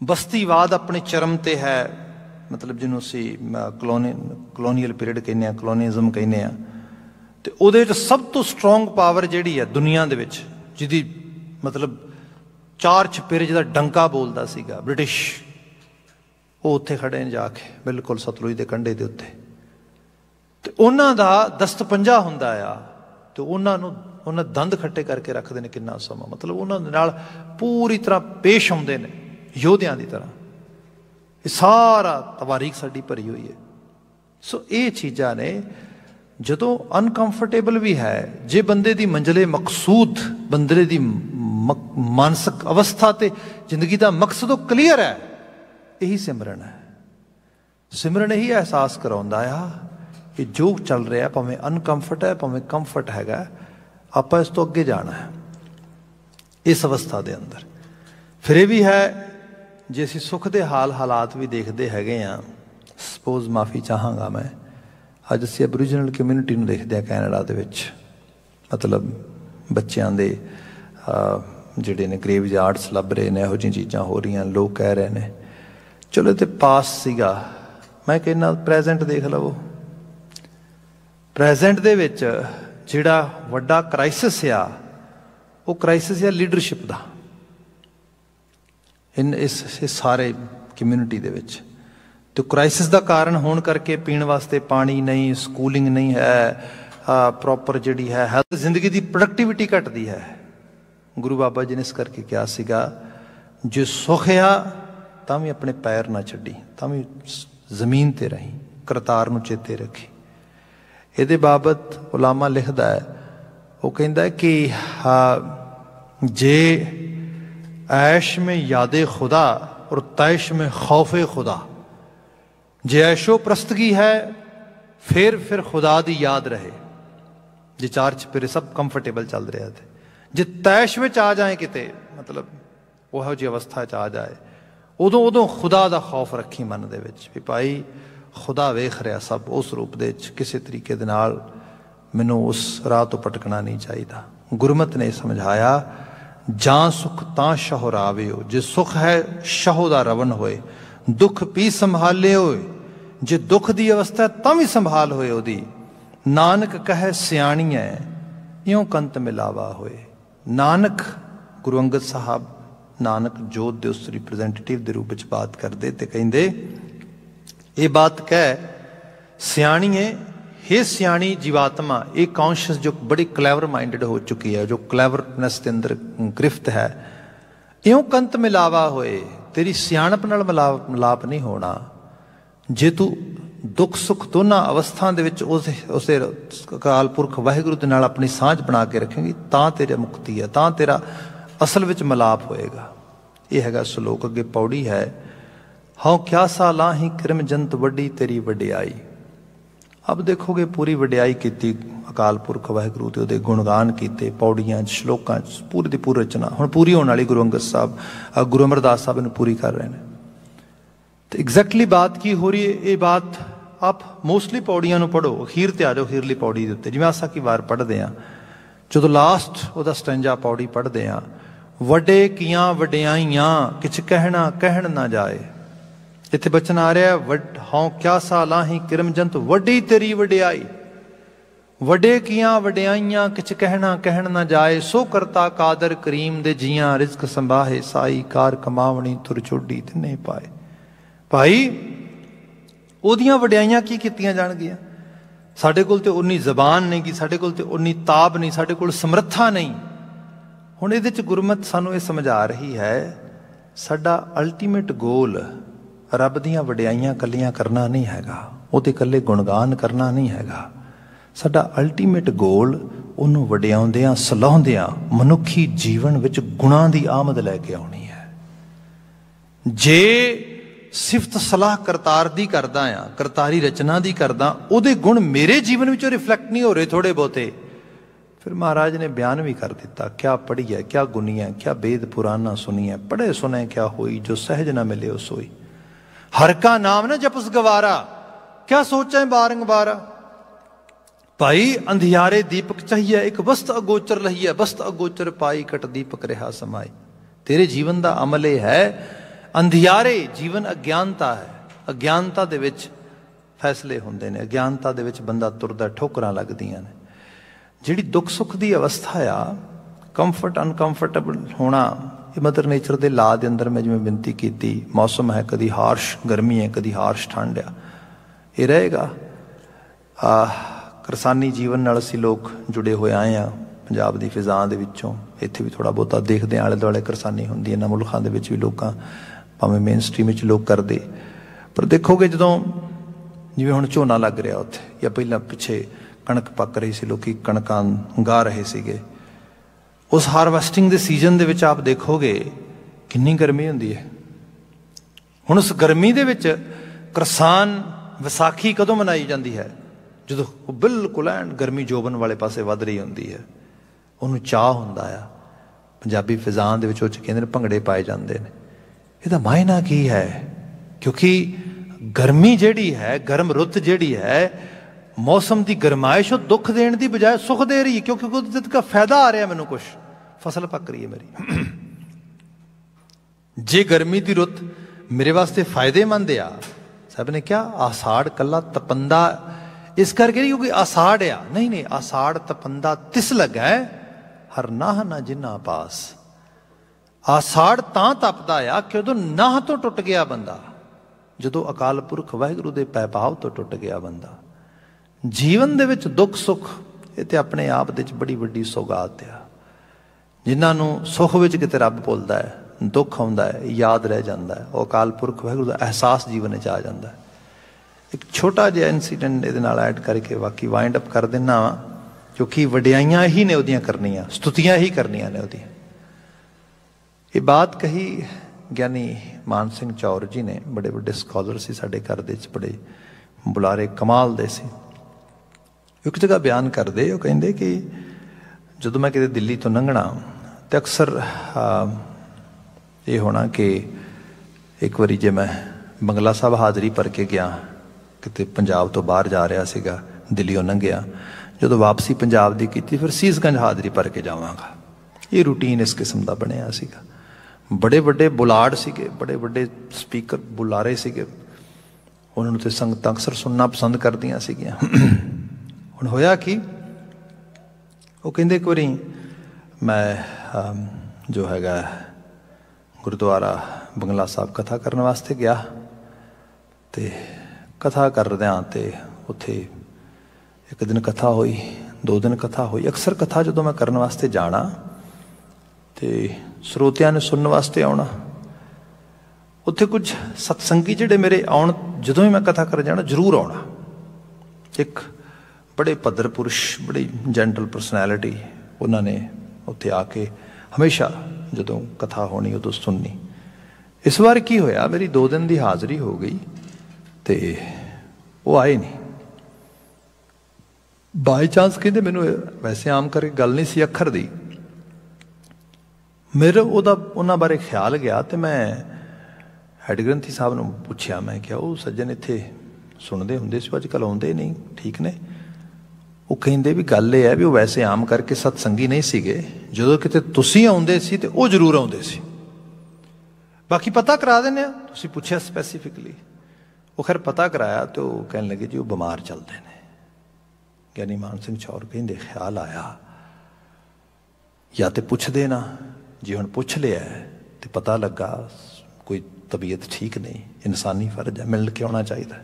ਬਸਤੀਵਾਦ ਆਪਣੇ ਚਰਮ ਤੇ ਹੈ, ਮਤਲਬ ਜਿਹਨੂੰ ਅਸੀਂ ਕਲੋਨੀ ਕਲੋਨੀਅਲ ਪੀਰੀਅਡ ਕਹਿੰਦੇ ਆ ਕਲੋਨੀਜ਼ਮ ਕਹਿੰਦੇ ਆ ਤੇ ਉਹਦੇ ਵਿੱਚ ਸਭ ਤੋਂ ਸਟਰੋਂਗ ਪਾਵਰ ਜਿਹੜੀ ਹੈ ਦੁਨੀਆ ਦੇ ਵਿੱਚ, ਜਿਹਦੀ ਮਤਲਬ ਚਾਰ ਛਪੇਰੇ ਜਿਹਦਾ ਡੰਕਾ ਬੋਲਦਾ ਸੀਗਾ, ਬ੍ਰਿਟਿਸ਼, ਉਹ ਉੱਥੇ ਖੜੇ ਨੇ ਜਾ ਕੇ, ਬਿਲਕੁਲ ਸਤਲੁਜ ਦੇ ਕੰਢੇ ਦੇ ਉੱਤੇ। ਤੇ ਉਹਨਾਂ ਦਾ ਦਸਤਪੰਜਾ ਹੁੰਦਾ ਆ, ਤੇ ਉਹਨਾਂ ਨੂੰ, ਉਹਨਾਂ ਦੰਦ ਖੱਟੇ ਕਰਕੇ ਰੱਖਦੇ ਨੇ ਕਿੰਨਾ ਸਮਾਂ। ਮਤਲਬ ਉਹਨਾਂ ਦੇ ਨਾਲ ਪੂਰੀ ਤਰ੍ਹਾਂ ਪੇਸ਼ ਆਉਂਦੇ ਨੇ, ਯੋਧਿਆਂ ਦੀ ਤਰ੍ਹਾਂ। ਇਹ ਸਾਰਾ ਤਵਾਰੀਖ ਸਾਡੀ ਭਰੀ ਹੋਈ ਹੈ। ਸੋ ਇਹ ਚੀਜ਼ਾਂ ਨੇ ਜਦੋਂ ਅਨਕੰਫਰਟੇਬਲ ਵੀ ਹੈ, ਜੇ ਬੰਦੇ ਦੀ ਮੰਜ਼ਲੇ ਮਕਸੂਦ, ਬੰਦੇ ਦੀ ਮਾਨਸਿਕ ਅਵਸਥਾ ਤੇ ਜ਼ਿੰਦਗੀ ਦਾ ਮਕਸਦ ਉਹ ਕਲੀਅਰ ਹੈ, ਇਹੀ ਸਿਮਰਨ ਹੈ। ਸਿਮਰਨ ਇਹੀ ਅਹਿਸਾਸ ਕਰਾਉਂਦਾ ਆ ਕਿ ਜੋ ਚੱਲ ਰਿਹਾ ਭਾਵੇਂ ਅਨਕੰਫਰਟ ਹੈ, ਭਾਵੇਂ ਕੰਫਰਟ ਹੈਗਾ, ਆਪਾਂ ਇਸ ਤੋਂ ਅੱਗੇ ਜਾਣਾ ਹੈ, ਇਸ ਅਵਸਥਾ ਦੇ ਅੰਦਰ। ਫਿਰ ਇਹ ਵੀ ਹੈ, ਜੇ ਅਸੀਂ ਸੁੱਖ ਦੇ ਹਾਲ ਹਾਲਾਤ ਵੀ ਦੇਖਦੇ ਹੈਗੇ ਆ ਸਪੋਜ਼ ਮਾਫੀ ਚਾਹਾਂਗਾ ਮੈਂ ਅੱਜ ਅਸੀਂ ਅਬਰੀਜਨਲ ਕਮਿਊਨਿਟੀ ਨੂੰ ਦੇਖਦੇ ਆ ਕੈਨੇਡਾ ਦੇ ਵਿੱਚ। ਮਤਲਬ ਬੱਚਿਆਂ ਦੇ ਜਿਹੜੇ ਨੇ ਗ੍ਰੇਵ ਯਾਰਡਸ ਲੱਭ ਰਹੇ ਨੇ, ਇਹੋ ਜਿਹੀਆਂ ਚੀਜ਼ਾਂ ਹੋ ਰਹੀਆਂ, ਲੋਕ ਕਹਿ ਰਹੇ ਨੇ। ਚਲੋ ਤੇ ਪਾਸ ਸੀਗਾ। ਮੈਂ ਕਹਿੰਦਾ ਪ੍ਰੈਜ਼ੈਂਟ ਦੇਖ ਲਵੋ। ਪ੍ਰੈਜ਼ੈਂਟ ਦੇ ਵਿੱਚ ਜਿਹੜਾ ਵੱਡਾ ਕ੍ਰਾਈਸਿਸ ਆ, ਉਹ ਕ੍ਰਾਈਸਿਸ ਆ ਲੀਡਰਸ਼ਿਪ ਦਾ। ਇਨ ਇਸ ਸਾਰੇ ਕਮਿਊਨਿਟੀ ਦੇ ਵਿੱਚ। ਤੇ ਕ੍ਰਾਈਸਿਸ ਦਾ ਕਾਰਨ ਹੋਣ ਕਰਕੇ ਪੀਣ ਵਾਸਤੇ ਪਾਣੀ ਨਹੀਂ ਸਕੂਲਿੰਗ ਨਹੀਂ ਹੈ ਪ੍ਰੋਪਰ ਜਿਹੜੀ ਹੈ ਹੈਲਥ ਜ਼ਿੰਦਗੀ ਦੀ ਪ੍ਰੋਡਕਟੀਵਿਟੀ ਘਟਦੀ ਹੈ। ਗੁਰੂ ਬਾਬਾ ਜੀ ਨੇ ਇਸ ਕਰਕੇ ਕਿਹਾ ਸੀਗਾ, ਜੇ ਸੁਖਿਆ ਤਾਂ ਵੀ ਆਪਣੇ ਪੈਰ ਨਾ ਛੱਡੀ, ਤਾਂ ਵੀ ਜ਼ਮੀਨ ਤੇ ਰਹੀ, ਕਰਤਾਰ ਨੂੰ ਚੇਤੇ ਰੱਖੀ। ਇਹਦੇ ਬਾਬਤ ਉਲਾਮਾ ਲਿਖਦਾ ਹੈ, ਉਹ ਕਹਿੰਦਾ ਕਿ ਜੇ ਐਸ਼ ਮੇ ਯਾਦੇ ਖੁਦਾ ਔਰ ਤੈਸ਼ ਮੇ ਖੌਫੇ ਖੁਦਾ ਜੇ ਐਸ਼ੋ ਪ੍ਰਸਤਗੀ ਹੈ, ਫਿਰ ਫਿਰ ਖੁਦਾ ਦੀ ਯਾਦ ਰਹੇ। ਜੇ ਚਾਰ ਚਪੇਰੇ ਸਭ ਕੰਫਰਟੇਬਲ ਚੱਲ ਰਿਹਾ ਤੇ। ਜੇ ਤੈਸ਼ ਵਿੱਚ ਆ ਜਾਏ ਕਿਤੇ, ਮਤਲਬ ਉਹੋ ਜੀ ਅਵਸਥਾ ਚ ਆ ਜਾਏ, ਉਦੋਂ ਉਦੋਂ ਖੁਦਾ ਦਾ ਖੌਫ ਰੱਖੀ ਮਨ ਦੇ ਵਿੱਚ ਵੀ ਭਾਈ, ਖੁਦਾ ਵੇਖ ਰਿਹਾ ਸਭ ਉਸ ਰੂਪ ਦੇ ਵਿੱਚ, ਕਿਸੇ ਤਰੀਕੇ ਦੇ ਨਾਲ ਮੈਨੂੰ ਉਸ ਰਾਹ ਤੋਂ ਪਟਕਣਾ ਨਹੀਂ ਚਾਹੀਦਾ। ਗੁਰਮਤ ਨੇ ਸਮਝਾਇਆ, ਜਾਂ ਸੁਖ ਤਾਂ ਸ਼ਹਰਾਵਿਓ ਜੇ ਸੁਖ ਹੈ ਸ਼ਹੋ ਦਾ ਰਵਨ ਹੋਏ ਦੁੱਖ ਪੀ ਹੋਏ। ਜੇ ਦੁੱਖ ਦੀ ਅਵਸਥਾ ਤਾਂ ਵੀ ਸੰਭਾਲ ਹੋਏ ਉਹਦੀ। ਨਾਨਕ ਕਹੇ ਸਿਆਣੀ ਐ ਇਉਂ ਕੰਤ ਮਿਲਾਵਾ ਹੋਏ। ਨਾਨਕ, ਗੁਰੂ ਅੰਗਦ ਸਾਹਿਬ, ਨਾਨਕ ਜੋਤ ਦੇ ਉਸ ਰਿਪਰੈਜ਼ੈਂਟੇਟਿਵ ਦੇ ਰੂਪ ਵਿੱਚ ਬਾਤ ਕਰਦੇ ਤੇ ਕਹਿੰਦੇ, ਇਹ ਬਾਤ ਕਹਿ ਸਿਆਣੀ ਐ हे ਸਿਆਣੀ ਜੀਵਾਤਮਾ, ਇਹ ਕੌਨਸ਼ੀਅਸ ਜੋ ਬੜੀ ਕਲੇਵਰ ਮਾਈਂਡਡ ਹੋ ਚੁੱਕੀ ਹੈ, ਜੋ ਕਲੇਵਰਨੈਸ ਦੇ ਅੰਦਰ ਗ੍ਰਿਫਤ ਹੈ। ਇਉਂ ਕੰਤ ਮਿਲਾਵਾ ਹੋਏ। ਤੇਰੀ ਸਿਆਣਪ ਨਾਲ ਮਲਾਪ ਨਹੀਂ ਹੋਣਾ। ਜੇ ਤੂੰ ਦੁੱਖ ਸੁੱਖ ਦੋਨਾਂ ਅਵਸਥਾ ਦੇ ਵਿੱਚ ਉਸ ਉਸੇ ਅਕਾਲ ਪੁਰਖ ਵਾਹਿਗੁਰੂ ਦੇ ਨਾਲ ਆਪਣੀ ਸਾਂਝ ਬਣਾ ਕੇ ਰੱਖੇਂਗੀ, ਤਾਂ ਤੇਰੇ ਮੁਕਤੀ ਹੈ, ਤਾਂ ਤੇਰਾ ਅਸਲ ਵਿੱਚ ਮਲਾਪ ਹੋਏਗਾ। ਇਹ ਹੈਗਾ ਸ਼ਲੋਕ ਅੱਗੇ ਪੌੜੀ ਹੈ, ਹਉ ਕਿਆ ਸਾ ਲਾਹੀ ਕਿਰਮ ਜੰਤ ਵੱਡੀ ਤੇਰੀ ਵਡਿਆਈ। ਅਬ ਦੇਖੋਗੇ ਪੂਰੀ ਵਡਿਆਈ ਕੀਤੀ ਅਕਾਲ ਪੁਰਖ ਵਾਹਿਗੁਰੂ ਤੇ ਉਹਦੇ ਗੁਣਗਾਨ ਕੀਤੇ, ਪੌੜੀਆਂ ਸ਼ਲੋਕਾਂ ਚ, ਪੂਰੀ ਦੀ ਪੂਰੀ ਰਚਨਾ। ਹੁਣ ਪੂਰੀ ਹੋਣ ਵਾਲੀ ਗੁਰੂ ਅੰਗਦ ਸਾਹਿਬ ਗੁਰੂ ਅਮਰਦਾਸ ਸਾਹਿਬ ਨੂੰ ਪੂਰੀ ਕਰ ਰਹੇ ਨੇ। ਤੇ ਐਗਜ਼ੈਕਟਲੀ ਬਾਤ ਕੀ ਹੋ ਰਹੀ ਹੈ? ਇਹ ਬਾਤ ਆਪ ਮੋਸਟਲੀ ਪੌੜੀਆਂ ਨੂੰ ਪੜੋ ਅਖੀਰ ਤੇ ਆ ਜਾਓ ਅਖੀਰਲੀ ਪੌੜੀ ਦੇ ਉੱਤੇ। ਜਿਵੇਂ ਆਸਾ ਕੀ ਵਾਰ ਪੜਦੇ ਆ ਜਦੋਂ ਲਾਸਟ ਉਹਦਾ ਸਟੈਂਜਾ ਪੌੜੀ ਪੜਦੇ ਆ ਵੱਡੇ ਕੀਆਂ ਵਡਿਆਈਆਂ, ਕਿਛ ਕਹਿਣਾ ਕਹਿਣ ਨਾ ਜਾਏ। ਇੱਥੇ ਬਚਨ ਆ ਰਿਹਾ ਵੱਡ ਹਉ ਕਿਆ ਕਿਰਮ ਜੰਤ, ਵੱਡੀ ਤੇਰੀ ਵਡਿਆਈ। ਵੱਡੇ ਕੀਆਂ ਵਡਿਆਈਆਂ ਕਿਛ ਕਹਿਣਾ ਕਹਿਣ ਨਾ ਜਾਏ, ਸੋ ਕਰਤਾ ਕਾਦਰ ਕਰੀਮ ਦੇ ਜੀਆਂ, ਰਿਜ਼ਕ ਸੰਭਾਹੇ ਸਾਈ, ਕਾਰ ਕਮਾਵਣੀ ਤੁਰ ਛੋਡੀ ਤਿੰਨੇ ਪਾਏ। ਭਾਈ, ਉਹਦੀਆਂ ਵਡਿਆਈਆਂ ਕੀ ਕੀਤੀਆਂ ਜਾਣਗੀਆਂ? ਸਾਡੇ ਕੋਲ ਤੇ ਉਨੀ ਜ਼ਬਾਨ ਨਹੀਂ ਕਿ ਸਾਡੇ ਕੋਲ ਤੇ ਉਨੀ ਤਾਬ ਨਹੀਂ, ਸਾਡੇ ਕੋਲ ਸਮਰੱਥਾ ਨਹੀਂ। ਹੁਣ ਇਹਦੇ ਚ ਗੁਰਮਤ ਸਾਨੂੰ ਇਹ ਸਮਝਾ ਰਹੀ ਹੈ, ਸਾਡਾ ਅਲਟੀਮੇਟ ਗੋਲ ਰੱਬ ਦੀਆਂ ਵਡਿਆਈਆਂ ਕੱਲੀਆਂ ਕਰਨਾ ਨਹੀਂ ਹੈਗਾ ਉਹਦੇ ਕੱਲੇ ਗੁਣਗਾਨ ਕਰਨਾ ਨਹੀਂ ਹੈਗਾ। ਸਾਡਾ ਅਲਟੀਮੇਟ ਗੋਲ ਉਹਨੂੰ ਵਡਿਆਉਂਦਿਆਂ, ਸਲਾਹੁੰਦਿਆਂ ਮਨੁੱਖੀ ਜੀਵਨ ਵਿੱਚ ਗੁਣਾਂ ਦੀ ਆਮਦ ਲੈ ਕੇ ਆਉਣੀ ਹੈ। ਜੇ ਸਿਫਤ ਸਲਾਹ ਕਰਤਾਰ ਦੀ ਕਰਦਾ ਆ ਕਰਤਾਰੀ ਰਚਨਾ ਦੀ ਕਰਦਾ ਉਹਦੇ ਗੁਣ ਮੇਰੇ ਜੀਵਨ ਵਿੱਚੋਂ ਰਿਫਲੈਕਟ ਨਹੀਂ ਹੋ ਰਹੇ ਥੋੜੇ ਬਹੁਤੇ। ਫਿਰ ਮਹਾਰਾਜ ਨੇ ਬਿਆਨ ਵੀ ਕਰ ਦਿੱਤਾ, ਕਿਆ ਪੜੀ ਹੈ ਕਿਆ ਗੁਨੀ ਹੈ ਕਿਆ ਵੇਦ ਪੁਰਾਣਾ ਸੁਣੀ ਹੈ ਪੜੇ ਸੁਨੇ ਕਿਆ ਹੋਈ, ਜੋ ਸਹਿਜ ਨਾ ਮਿਲੇ ਉਸ ਸੋਈ। ਹਰ ਕਾ ਨਾਮ ਨਾ ਜਪਸ ਗਵਾਰਾ, ਕਿਆ ਸੋਚੈ ਬਾਰੰਗਵਾਰਾ ਭਾਈ ਅੰਧਿਆਰੇ ਦੀਪਕ ਚਾਹੀਏ, ਇੱਕ ਵਸਤ ਅਗੋਚਰ ਲਹੀਏ ਵਸਤ ਅਗੋਚਰ ਪਾਈ ਕਟ ਦੀਪਕ ਰਹਾ ਸਮਾਈ। ਤੇਰੇ ਜੀਵਨ ਦਾ ਅਮਲ ਇਹ ਹੈ, ਅੰਧਿਆਰੇ ਜੀਵਨ ਅਗਿਆਨਤਾ ਹੈ। ਅਗਿਆਨਤਾ ਦੇ ਵਿੱਚ ਫੈਸਲੇ ਹੁੰਦੇ ਨੇ, ਅਗਿਆਨਤਾ ਦੇ ਵਿੱਚ ਬੰਦਾ ਤੁਰਦਾ, ਠੋਕਰਾਂ ਲੱਗਦੀਆਂ ਨੇ। ਜਿਹੜੀ ਦੁੱਖ ਸੁੱਖ ਦੀ ਅਵਸਥਾ ਆ ਕੰਫਰਟ ਅਨਕੰਫਰਟੇਬਲ ਹੋਣਾ, ਇਹ ਮਦਰ ਨੇਚਰ ਦੇ ਲਾ ਦੇ ਅੰਦਰ ਮੈਂ ਜਿਵੇਂ ਬੇਨਤੀ ਕੀਤੀ, ਮੌਸਮ ਹੈ ਕਦੀ ਹਾਰਸ਼ ਗਰਮੀ ਹੈ ਕਦੀ ਹਾਰਸ਼ ਠੰਡ ਆ, ਇਹ ਰਹੇਗਾ। ਆਹ ਕਿਸਾਨੀ ਜੀਵਨ ਨਾਲ ਅਸੀਂ ਲੋਕ ਜੁੜੇ ਹੋਏ ਆਏ ਆ ਪੰਜਾਬ ਦੀ ਫਿਜ਼ਾ ਦੇ ਵਿੱਚੋਂ। ਇੱਥੇ ਵੀ ਥੋੜਾ ਬਹੁਤਾ ਦੇਖਦੇ ਆਲੇ ਦੁਆਲੇ ਕਿਸਾਨੀ ਹੁੰਦੀ ਹੈ ਨਾ ਮੁਲਕਾਂ ਦੇ ਵਿੱਚ ਵੀ ਲੋਕਾਂ, ਭਾਵੇਂ ਮੇਨ ਸਟ੍ਰੀਮ ਵਿੱਚ ਲੋਕ ਕਰਦੇ। ਪਰ ਦੇਖੋਗੇ ਜਦੋਂ ਜਿਵੇਂ ਹੁਣ ਝੋਨਾ ਲੱਗ ਰਿਹਾ ਉੱਥੇ, ਜਾਂ ਪਹਿਲਾਂ ਪਿੱਛੇ ਕਣਕ ਪੱਕ ਰਹੀ ਸੀ, ਲੋਕੀ ਕਣਕਾਂ ਗਾ ਰਹੇ ਸੀਗੇ। ਉਸ ਹਾਰਵੈਸਟਿੰਗ ਦੇ ਸੀਜ਼ਨ ਦੇ ਵਿੱਚ ਆਪ ਦੇਖੋਗੇ, ਕਿੰਨੀ ਗਰਮੀ ਹੁੰਦੀ ਹੈ। ਹੁਣ ਉਸ ਗਰਮੀ ਦੇ ਵਿੱਚ ਕਿਸਾਨ ਵਿਸਾਖੀ ਕਦੋਂ ਮਨਾਈ ਜਾਂਦੀ ਹੈ? ਜਦੋਂ ਉਹ ਬਿਲਕੁਲ ਐਨ ਗਰਮੀ ਜੋਬਨ ਵਾਲੇ ਪਾਸੇ ਵੱਧ ਰਹੀ ਹੁੰਦੀ ਹੈ, ਉਹਨੂੰ ਚਾਹ ਹੁੰਦਾ ਆ। ਪੰਜਾਬੀ ਫਿਜ਼ਾਂ ਦੇ ਵਿੱਚ ਉਹ ਚ ਕਹਿੰਦੇ ਨੇ ਭੰਗੜੇ ਪਾਏ ਜਾਂਦੇ ਨੇ। ਇਹਦਾ ਮਾਇਨਾ ਕੀ ਹੈ? ਕਿਉਂਕਿ ਗਰਮੀ ਜਿਹੜੀ ਹੈ, ਗਰਮ ਰੁੱਤ ਜਿਹੜੀ ਹੈ, ਮੌਸਮ ਦੀ ਗਰਮਾਇਸ਼ ਉਹ ਦੁੱਖ ਦੇਣ ਦੀ ਬਜਾਏ ਸੁਖ ਦੇ ਰਹੀ ਹੈ, ਕਿਉਂਕਿ ਉਹਦੇ ਦਾ ਫਾਇਦਾ ਆ ਰਿਹਾ ਮੈਨੂੰ ਕੁਝ ਫਸਲ ਪੱਕ ਰਹੀ ਹੈ ਮੇਰੀ। ਜੇ ਗਰਮੀ ਦੀ ਰੁੱਤ ਮੇਰੇ ਵਾਸਤੇ ਫਾਇਦੇਮੰਦ ਆ, ਸਭ ਨੇ ਕਿਹਾ ਆਸਾੜ ਕੱਲਾ ਤਪੰਦਾ ਇਸ ਕਰਕੇ ਨਹੀਂ, ਕਿਉਂਕਿ ਆਸਾੜ ਆ। ਨਹੀਂ ਨਹੀਂ, ਆਸਾੜ ਤਪੰਦਾ ਤਿਸ ਲੱਗਾ, ਹਰ ਨਾਹ ਨਾ ਜਿੰਨਾ ਪਾਸ। ਆਸਾੜ ਤਾਂ ਤਪਦਾ ਆ ਕਿ ਉਦੋਂ ਨਾਹ ਤੋਂ ਟੁੱਟ ਗਿਆ ਬੰਦਾ। ਜਦੋਂ ਅਕਾਲ ਪੁਰਖ ਵਾਹਿਗੁਰੂ ਦੇ ਪੈਪਾਵ ਤੋਂ ਟੁੱਟ ਗਿਆ ਬੰਦਾ। ਜੀਵਨ ਦੇ ਵਿੱਚ ਦੁੱਖ ਸੁੱਖ, ਇਹ ਤੇ ਆਪਣੇ ਆਪ ਦੇ ਵਿੱਚ ਬੜੀ ਵੱਡੀ ਸੌਗਾਤ ਆ। ਜਿਨ੍ਹਾਂ ਨੂੰ ਸੁੱਖ ਵਿੱਚ ਕਿਤੇ ਰੱਬ ਭੁੱਲਦਾ ਹੈ, ਦੁੱਖ ਆਉਂਦਾ ਹੈ, ਯਾਦ ਰਹਿ ਜਾਂਦਾ ਹੈ, ਉਹ ਅਕਾਲ ਪੁਰਖ ਵਾਹਿਗੁਰੂ ਦਾ ਅਹਿਸਾਸ ਜੀਵਨ ਵਿੱਚ ਆ ਜਾਂਦਾ ਹੈ। ਇੱਕ ਛੋਟਾ ਜਿਹਾ ਇਨਸੀਡੈਂਟ ਇਹਦੇ ਨਾਲ ਐਡ ਕਰਕੇ ਬਾਕੀ ਵਾਈਂਡ ਅਪ ਕਰ ਦਿੰਨਾ ਵਾ, ਕਿਉਂਕਿ ਵਡਿਆਈਆਂ ਹੀ ਨੇ ਉਹਦੀਆਂ ਕਰਨੀਆਂ, ਸਤੁਤੀਆਂ ਹੀ ਕਰਨੀਆਂ ਨੇ ਉਹਦੀਆਂ। ਇਹ ਬਾਤ ਕਹੀ ਗਿਆਨੀ ਮਾਨ ਸਿੰਘ ਚੌਰ ਜੀ ਨੇ, ਬੜੇ ਵੱਡੇ ਸਕਾਲਰ ਸੀ ਸਾਡੇ ਘਰ ਦੇ ਵਿੱਚ, ਬੜੇ ਬੁਲਾਰੇ ਕਮਾਲ ਦੇ ਸੀ। ਇੱਕ ਜਗ੍ਹਾ ਬਿਆਨ ਕਰਦੇ, ਉਹ ਕਹਿੰਦੇ ਕਿ ਜਦੋਂ ਮੈਂ ਕਿਤੇ ਦਿੱਲੀ ਤੋਂ ਲੰਘਣਾ, ਤੇ ਅਕਸਰ ਇਹ ਹੋਣਾ ਕਿ ਇੱਕ ਵਾਰੀ ਜੇ ਮੈਂ ਬੰਗਲਾ ਸਾਹਿਬ ਹਾਜ਼ਰੀ ਭਰ ਕੇ ਗਿਆ ਕਿਤੇ ਪੰਜਾਬ ਤੋਂ ਬਾਹਰ ਜਾ ਰਿਹਾ ਸੀਗਾ, ਦਿੱਲੀੋਂ ਲੰਘਿਆ। ਜਦੋਂ ਵਾਪਸੀ ਪੰਜਾਬ ਦੀ ਕੀਤੀ, ਫਿਰ ਸੀਸਗੰਜ ਹਾਜ਼ਰੀ ਭਰ ਕੇ ਜਾਵਾਂਗਾ। ਇਹ ਰੂਟੀਨ ਇਸ ਕਿਸਮ ਦਾ ਬਣਿਆ ਸੀਗਾ। ਬੜੇ ਵੱਡੇ ਬੁਲਾੜ ਸੀਗੇ, ਬੜੇ ਵੱਡੇ ਸਪੀਕਰ ਬੁਲਾਰੇ ਸੀਗੇ। ਉਹਨਾਂ ਨੂੰ ਤੇ ਸੰਗਤਾਂ ਅਕਸਰ ਸੁਣਨਾ ਪਸੰਦ ਕਰਦੀਆਂ ਸੀਗੀਆਂ। ਹੁਣ ਹੋਇਆ ਕਿ? ਉਹ ਕਹਿੰਦੇ ਇੱਕ ਵਾਰੀ, ਮੈਂ ਜੋ ਹੈਗਾ, ਗੁਰਦੁਆਰਾ ਬੰਗਲਾ ਸਾਹਿਬ ਕਥਾ ਕਰਨ ਵਾਸਤੇ ਗਿਆ। ਤੇ ਕਥਾ ਕਰਦਿਆਂ ਤੇ ਉੱਥੇ ਇੱਕ ਦਿਨ ਕਥਾ ਹੋਈ, ਦੋ ਦਿਨ ਕਥਾ ਹੋਈ। ਅਕਸਰ ਕਥਾ ਜਦੋਂ ਮੈਂ ਕਰਨ ਵਾਸਤੇ ਜਾਣਾ ਤੇ ਸਰੋਤਿਆਂ ਨੇ ਸੁਣਨ ਵਾਸਤੇ ਆਉਣਾ, ਉੱਥੇ ਕੁਝ ਸਤਸੰਗੀ ਜਿਹੜੇ ਮੇਰੇ ਆਉਣ, ਜਦੋਂ ਵੀ ਮੈਂ ਕਥਾ ਕਰ ਜਾਣਾ, ਜ਼ਰੂਰ ਆਉਣਾ। ਇੱਕ ਬੜੇ ਪੱਧਰ ਪੁਰਸ਼, ਬੜੀ ਜੈਂਟਲ ਪਰਸਨੈਲਿਟੀ ਉਹਨਾਂ ਨੇ ਉੱਥੇ ਆ ਕੇ ਹਮੇਸ਼ਾ ਜਦੋਂ ਕਥਾ ਹੋਣੀ, ਉਦੋਂ ਸੁਣਨੀ। ਇਸ ਵਾਰ ਕੀ ਹੋਇਆ, ਮੇਰੀ 2 ਦਿਨ ਦੀ ਹਾਜ਼ਰੀ ਹੋ ਗਈ। ਤੇ ਉਹ ਆਏ ਨਹੀਂ। ਬਾਈ ਚਾਂਸ ਕਹਿੰਦੇ ਮੈਨੂੰ ਵੈਸੇ ਆਮ ਕਰਕੇ ਗੱਲ ਨਹੀਂ ਸੀ ਅੱਖਰ ਦੀ। ਮੇਰੇ ਉਹਦਾ, ਉਹਨਾਂ ਬਾਰੇ ਖਿਆਲ ਗਿਆ ਤੇ ਮੈਂ ਹੈਡ ਗ੍ਰੰਥੀ ਸਾਹਿਬ ਨੂੰ ਪੁੱਛਿਆ, ਮੈਂ ਕਿਹਾ, ਉਹ ਸੱਜਣ ਇੱਥੇ ਸੁਣਦੇ ਹੁੰਦੇ ਸੀ ਅੱਜ ਕੱਲ ਆਉਂਦੇ ਨਹੀਂ, ਠੀਕ ਨੇ? ਉਹ ਕਹਿੰਦੇ ਵੀ ਗੱਲ ਇਹ ਹੈ ਵੀ ਉਹ ਵੈਸੇ ਆਮ ਕਰਕੇ ਸਤਸੰਗੀ ਨਹੀਂ ਸੀਗੇ। ਜਦੋਂ ਕਿਤੇ ਤੁਸੀਂ ਆਉਂਦੇ ਸੀ ਤੇ ਉਹ ਜ਼ਰੂਰ ਆਉਂਦੇ ਸੀ। ਬਾਕੀ ਪਤਾ ਕਰਾ ਦਿੰਨੇ ਆ ਤੁਸੀਂ ਪੁੱਛਿਆ ਸਪੈਸੀਫਿਕਲੀ ਉਹ ਖੈਰ ਪਤਾ ਕਰਾਇਆ ਤੇ ਉਹ ਕਹਿਣ ਲੱਗੇ ਜੀ, ਉਹ ਬਿਮਾਰ ਚੱਲਦੇ ਨੇ। ਗਿਆਨੀ ਮਾਨ ਸਿੰਘ ਚੌਰ ਕਹਿੰਦੇ, ਖਿਆਲ ਆਇਆ। ਜਾਂ ਤੇ ਪੁੱਛਦੇ ਨਾ ਜੇ ਹੁਣ ਪੁੱਛ ਲਿਆ ਤੇ ਪਤਾ ਲੱਗਾ, ਕੋਈ ਤਬੀਅਤ ਠੀਕ ਨਹੀਂ, ਇਨਸਾਨੀ ਫਰਜ਼ ਹੈ ਮਿਲ ਕੇ ਆਉਣਾ ਚਾਹੀਦਾ?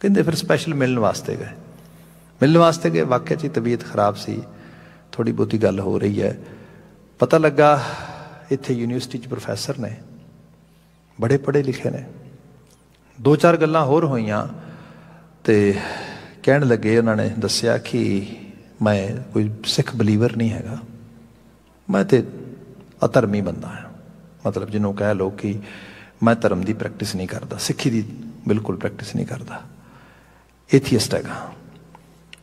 ਕਹਿੰਦੇ ਫਿਰ ਸਪੈਸ਼ਲ ਮਿਲਣ ਵਾਸਤੇ ਗਏ। ਮਿਲਣ ਵਾਸਤੇ ਗਏ, ਵਾਕਿਆ 'ਚ ਤਬੀਅਤ ਖਰਾਬ ਸੀ। ਥੋੜੀ ਬਹੁਤੀ ਗੱਲ ਹੋ ਰਹੀ ਹੈ। ਪਤਾ ਲੱਗਾ ਇੱਥੇ ਯੂਨੀਵਰਸਿਟੀ 'ਚ ਪ੍ਰੋਫੈਸਰ ਨੇ। ਬੜੇ ਪੜ੍ਹੇ ਲਿਖੇ ਨੇ। ਦੋ ਚਾਰ ਗੱਲਾਂ ਹੋਰ ਹੋਈਆਂ ਤੇ ਕਹਿਣ ਲੱਗੇ ਉਹਨਾਂ ਨੇ, ਦੱਸਿਆ ਕਿ ਮੈਂ ਕੋਈ ਸਿੱਖ ਬਲੀਵਰ ਨਹੀਂ ਹੈਗਾ। ਮੈਂ ਤੇ ਅਧਰਮੀ ਬੰਦਾ ਹਾਂ। ਮਤਲਬ ਜਿਹਨੂੰ ਕਹਿ ਲੋ ਕਿ ਮੈਂ ਧਰਮ ਦੀ ਪ੍ਰੈਕਟਿਸ ਨਹੀਂ ਕਰਦਾ, ਸਿੱਖੀ ਦੀ ਬਿਲਕੁਲ ਪ੍ਰੈਕਟਿਸ ਨਹੀਂ ਕਰਦਾ। ਐਥੀਸਟ ਹੈਗਾ।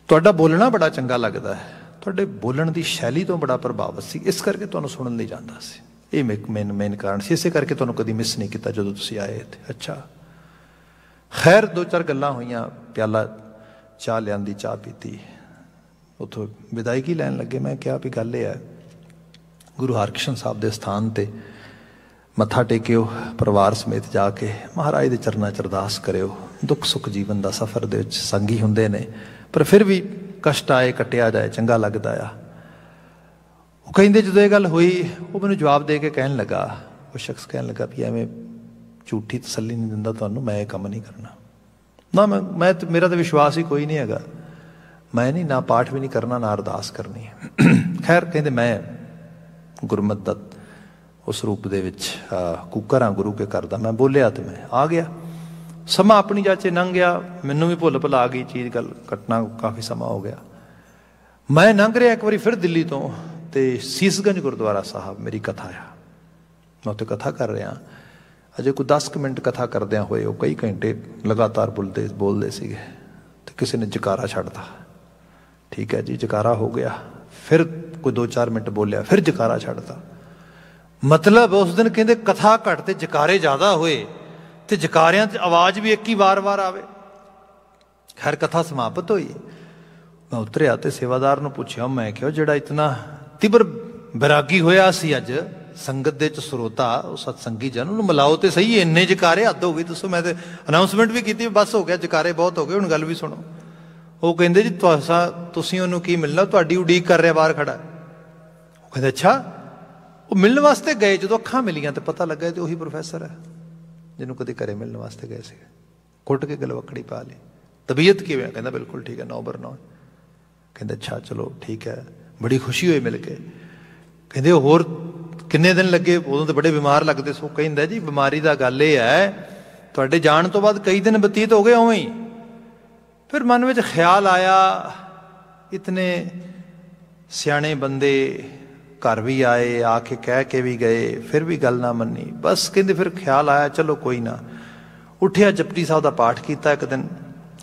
ਤੁਹਾਡਾ ਬੋਲਣਾ ਬੜਾ ਚੰਗਾ ਲੱਗਦਾ ਹੈ। ਤੁਹਾਡੇ ਬੋਲਣ ਦੀ ਸ਼ੈਲੀ ਤੋਂ ਬੜਾ ਪ੍ਰਭਾਵਿਤ ਸੀ। ਇਸ ਕਰਕੇ ਤੁਹਾਨੂੰ ਸੁਣਨ ਲਈ ਜਾਂਦਾ ਸੀ। ਇਹ ਮੇਨ ਮੇਨ ਕਾਰਨ ਸੀ। ਇਸੇ ਕਰਕੇ ਤੁਹਾਨੂੰ ਕਦੀ ਮਿਸ ਨਹੀਂ ਕੀਤਾ ਜਦੋਂ ਤੁਸੀਂ ਆਏ ਇੱਥੇ। ਅੱਛਾ। ਖੈਰ ਦੋ ਚਾਰ ਗੱਲਾਂ ਹੋਈਆਂ, ਪਿਆਲਾ ਚਾਹ ਲਿਆਂਦੀ, ਚਾਹ ਪੀਤੀ। ਉਥੋਂ ਵਿਦਾਇਗੀ ਲੈਣ ਲੱਗੇ? ਮੈਂ ਕਿਹਾ ਵੀ ਗੱਲ ਇਹ ਹੈ, ਗੁਰੂ ਹਰਕ੍ਰਿਸ਼ਨ ਸਾਹਿਬ ਦੇ ਸਥਾਨ ਤੇ ਮੱਥਾ ਟੇਕਿਓ, ਪਰਿਵਾਰ ਸਮੇਤ ਜਾ ਕੇ ਮਹਾਰਾਜ ਦੇ ਚਰਨਾਂ 'ਚ ਅਰਦਾਸ ਕਰਿਓ। ਦੁੱਖ ਸੁੱਖ ਜੀਵਨ ਦਾ ਸਫ਼ਰ ਦੇ ਵਿੱਚ ਸੰਗੀ ਹੁੰਦੇ ਨੇ, ਪਰ ਫਿਰ ਵੀ ਕਸ਼ਟ ਆਏ, ਕਟਿਆ ਜਾਏ, ਚੰਗਾ ਲੱਗਦਾ ਆ। ਉਹ ਕਹਿੰਦੇ ਜਦੋਂ ਇਹ ਗੱਲ ਹੋਈ, ਉਹ ਮੈਨੂੰ ਜਵਾਬ ਦੇ ਕੇ ਕਹਿਣ ਲੱਗਾ, ਉਹ ਸ਼ਖਸ ਕਹਿਣ ਲੱਗਾ ਵੀ ਐਵੇਂ ਝੂਠੀ ਤਸੱਲੀ ਨਹੀਂ ਦਿੰਦਾ ਤੁਹਾਨੂੰ, ਮੈਂ ਇਹ ਕੰਮ ਨਹੀਂ ਕਰਨਾ। ਨਾ, ਮੈਂ ਮੈਂ ਮੇਰਾ ਤਾਂ ਵਿਸ਼ਵਾਸ ਹੀ ਕੋਈ ਨਹੀਂ ਹੈਗਾ। ਮੈਂ ਨਹੀਂ, ਨਾ ਪਾਠ ਵੀ ਨਹੀਂ ਕਰਨਾ, ਨਾ ਅਰਦਾਸ ਕਰਨੀ ਖੈਰ, ਕਹਿੰਦੇ ਮੈਂ ਗੁਰਮਤ ਦਾ ਉਸ ਰੂਪ ਦੇ ਵਿੱਚ ਕੂਕਰਾਂ ਗੁਰੂ ਕੇ ਕਰਦਾ ਮੈਂ ਬੋਲਿਆ ਤੇ ਮੈਂ ਆ ਗਿਆ। ਸਮਾਂ ਆਪਣੀ ਜਾਚੇ ਲੰਘ ਗਿਆ। ਮੈਨੂੰ ਵੀ ਭੁੱਲ ਭੁਲਾ ਗਈ ਚੀਜ਼, ਗੱਲ ਕੱਟਣਾ ਕਾਫੀ ਸਮਾਂ ਹੋ ਗਿਆ। ਮੈਂ ਲੰਘ ਰਿਹਾ ਇੱਕ ਵਾਰੀ ਫਿਰ ਦਿੱਲੀ ਤੋਂ ਤੇ ਸੀਸਗੰਜ ਗੁਰਦੁਆਰਾ ਸਾਹਿਬ ਮੇਰੀ ਕਥਾ ਆ। ਮੈਂ ਉੱਥੇ ਕਥਾ ਕਰ ਰਿਹਾ। ਅਜੇ ਕੋਈ 10 ਮਿੰਟ ਕਥਾ ਕਰਦਿਆਂ ਹੋਏ ਉਹ ਕਈ ਘੰਟੇ ਲਗਾਤਾਰ ਬੋਲਦੇ ਬੋਲਦੇ ਸੀਗੇ ਤੇ ਕਿਸੇ ਨੇ ਜਕਾਰਾ ਛੱਡਤਾ। ਠੀਕ ਹੈ ਜੀ, ਜਕਾਰਾ ਹੋ ਗਿਆ। ਫਿਰ ਕੋਈ 2-4 ਮਿੰਟ ਬੋਲਿਆ, ਫਿਰ ਜਕਾਰਾ ਛੱਡਤਾ। ਮਤਲਬ ਉਸ ਦਿਨ ਕਹਿੰਦੇ ਕਥਾ ਘਟ ਤੇ ਜਕਾਰੇ ਜ਼ਿਆਦਾ ਹੋਏ ਤੇ ਜਕਾਰਿਆਂ 'ਚ ਆਵਾਜ਼ ਵੀ ਇੱਕ ਹੀ ਵਾਰ-ਵਾਰ ਆਵੇ। ਖੈਰ, ਕਥਾ ਸਮਾਪਤ ਹੋਈ। ਮੈਂ ਉਤਰਿਆ ਤੇ ਸੇਵਾਦਾਰ ਨੂੰ ਪੁੱਛਿਆ, ਮੈਂ ਕਿਹਾ ਜਿਹੜਾ ਇਤਨਾ ਤੀਬਰ ਬਿਰਾਗੀ ਹੋਇਆ ਸੀ ਅੱਜ ਸੰਗਤ ਦੇ ਚ ਸਰੋਤਾ, ਉਹ ਸਤਸੰਗੀ ਜਨ, ਉਹਨੂੰ ਮਿਲਾਓ ਤੇ ਸਹੀ ਇੰਨੇ ਜਕਾਰੇ ਹੱਦ ਹੋ ਗਈ। ਦੱਸੋ ਮੈਂ ਤੇ ਅਨਾਉਂਸਮੈਂਟ ਵੀ ਕੀਤੀ, ਬਸ ਹੋ ਗਿਆ, ਜਕਾਰੇ ਬਹੁਤ ਹੋ ਗਏ, ਹੁਣ ਗੱਲ ਵੀ ਸੁਣੋ। ਉਹ ਕਹਿੰਦੇ ਜੀ, ਤੁਹਾਸਾ, ਤੁਸੀਂ ਉਹਨੂੰ ਕੀ ਮਿਲਣਾ? ਤੁਹਾਡੀ ਉਡੀਕ ਕਰ ਰਿਹਾ, ਬਾਹਰ ਖੜਾ। ਉਹ ਕਹਿੰਦੇ, ਅੱਛਾ, ਉਹ ਮਿਲਣ ਵਾਸਤੇ ਗਏ, ਜਦੋਂ ਅੱਖਾਂ ਮਿਲੀਆਂ ਤੇ ਪਤਾ ਲੱਗਾ ਤੇ ਉਹੀ ਪ੍ਰੋਫੈਸਰ ਹੈ, ਜਿਹਨੂੰ ਕਦੇ ਘਰੇ ਮਿਲਣ ਵਾਸਤੇ ਗਏ ਸੀ ਕੁੱਟ ਕੇ ਗਲਵਕੜੀ ਪਾ ਲਈ। ਤਬੀਅਤ ਕਿਵੇਂ ਕਹਿੰਦਾ, ਬਿਲਕੁਲ ਠੀਕ ਹੈ ਨੌਬਰ ਨੌ। ਕਹਿੰਦੇ, ਅੱਛਾ, ਚਲੋ, ਠੀਕ ਹੈ। ਬੜੀ ਖੁਸ਼ੀ ਹੋਈ ਮਿਲ ਕੇ। ਕਹਿੰਦੇ, ਹੋਰ ਕਿੰਨੇ ਦਿਨ ਲੱਗੇ? ਉਦੋਂ ਤੇ ਬੜੇ ਬਿਮਾਰ ਲੱਗਦੇ ਸੋ। ਕਹਿੰਦਾ ਜੀ, ਬਿਮਾਰੀ ਦਾ ਗੱਲ ਇਹ ਹੈ, ਤੁਹਾਡੇ ਜਾਣ ਤੋਂ ਬਾਅਦ ਕਈ ਦਿਨ ਬਤੀਤ ਹੋ ਗਏ ਉਵੇਂ ਹੀ। ਫਿਰ ਮਨ ਵਿੱਚ ਖਿਆਲ ਆਇਆ, ਇਤਨੇ ਸਿਆਣੇ ਬੰਦੇ ਘਰ ਵੀ ਆਏ, ਆ ਕੇ ਕਹਿ ਕੇ ਵੀ ਗਏ, ਫਿਰ ਵੀ ਗੱਲ ਨਾ ਮੰਨੀ। ਬਸ ਕਹਿੰਦੇ ਫਿਰ ਖਿਆਲ ਆਇਆ, ਚਲੋ ਕੋਈ ਨਾ। ਉੱਠਿਆ ਜਪਟੀ ਸਾਹਿਬ ਦਾ ਪਾਠ ਕੀਤਾ ਇੱਕ ਦਿਨ।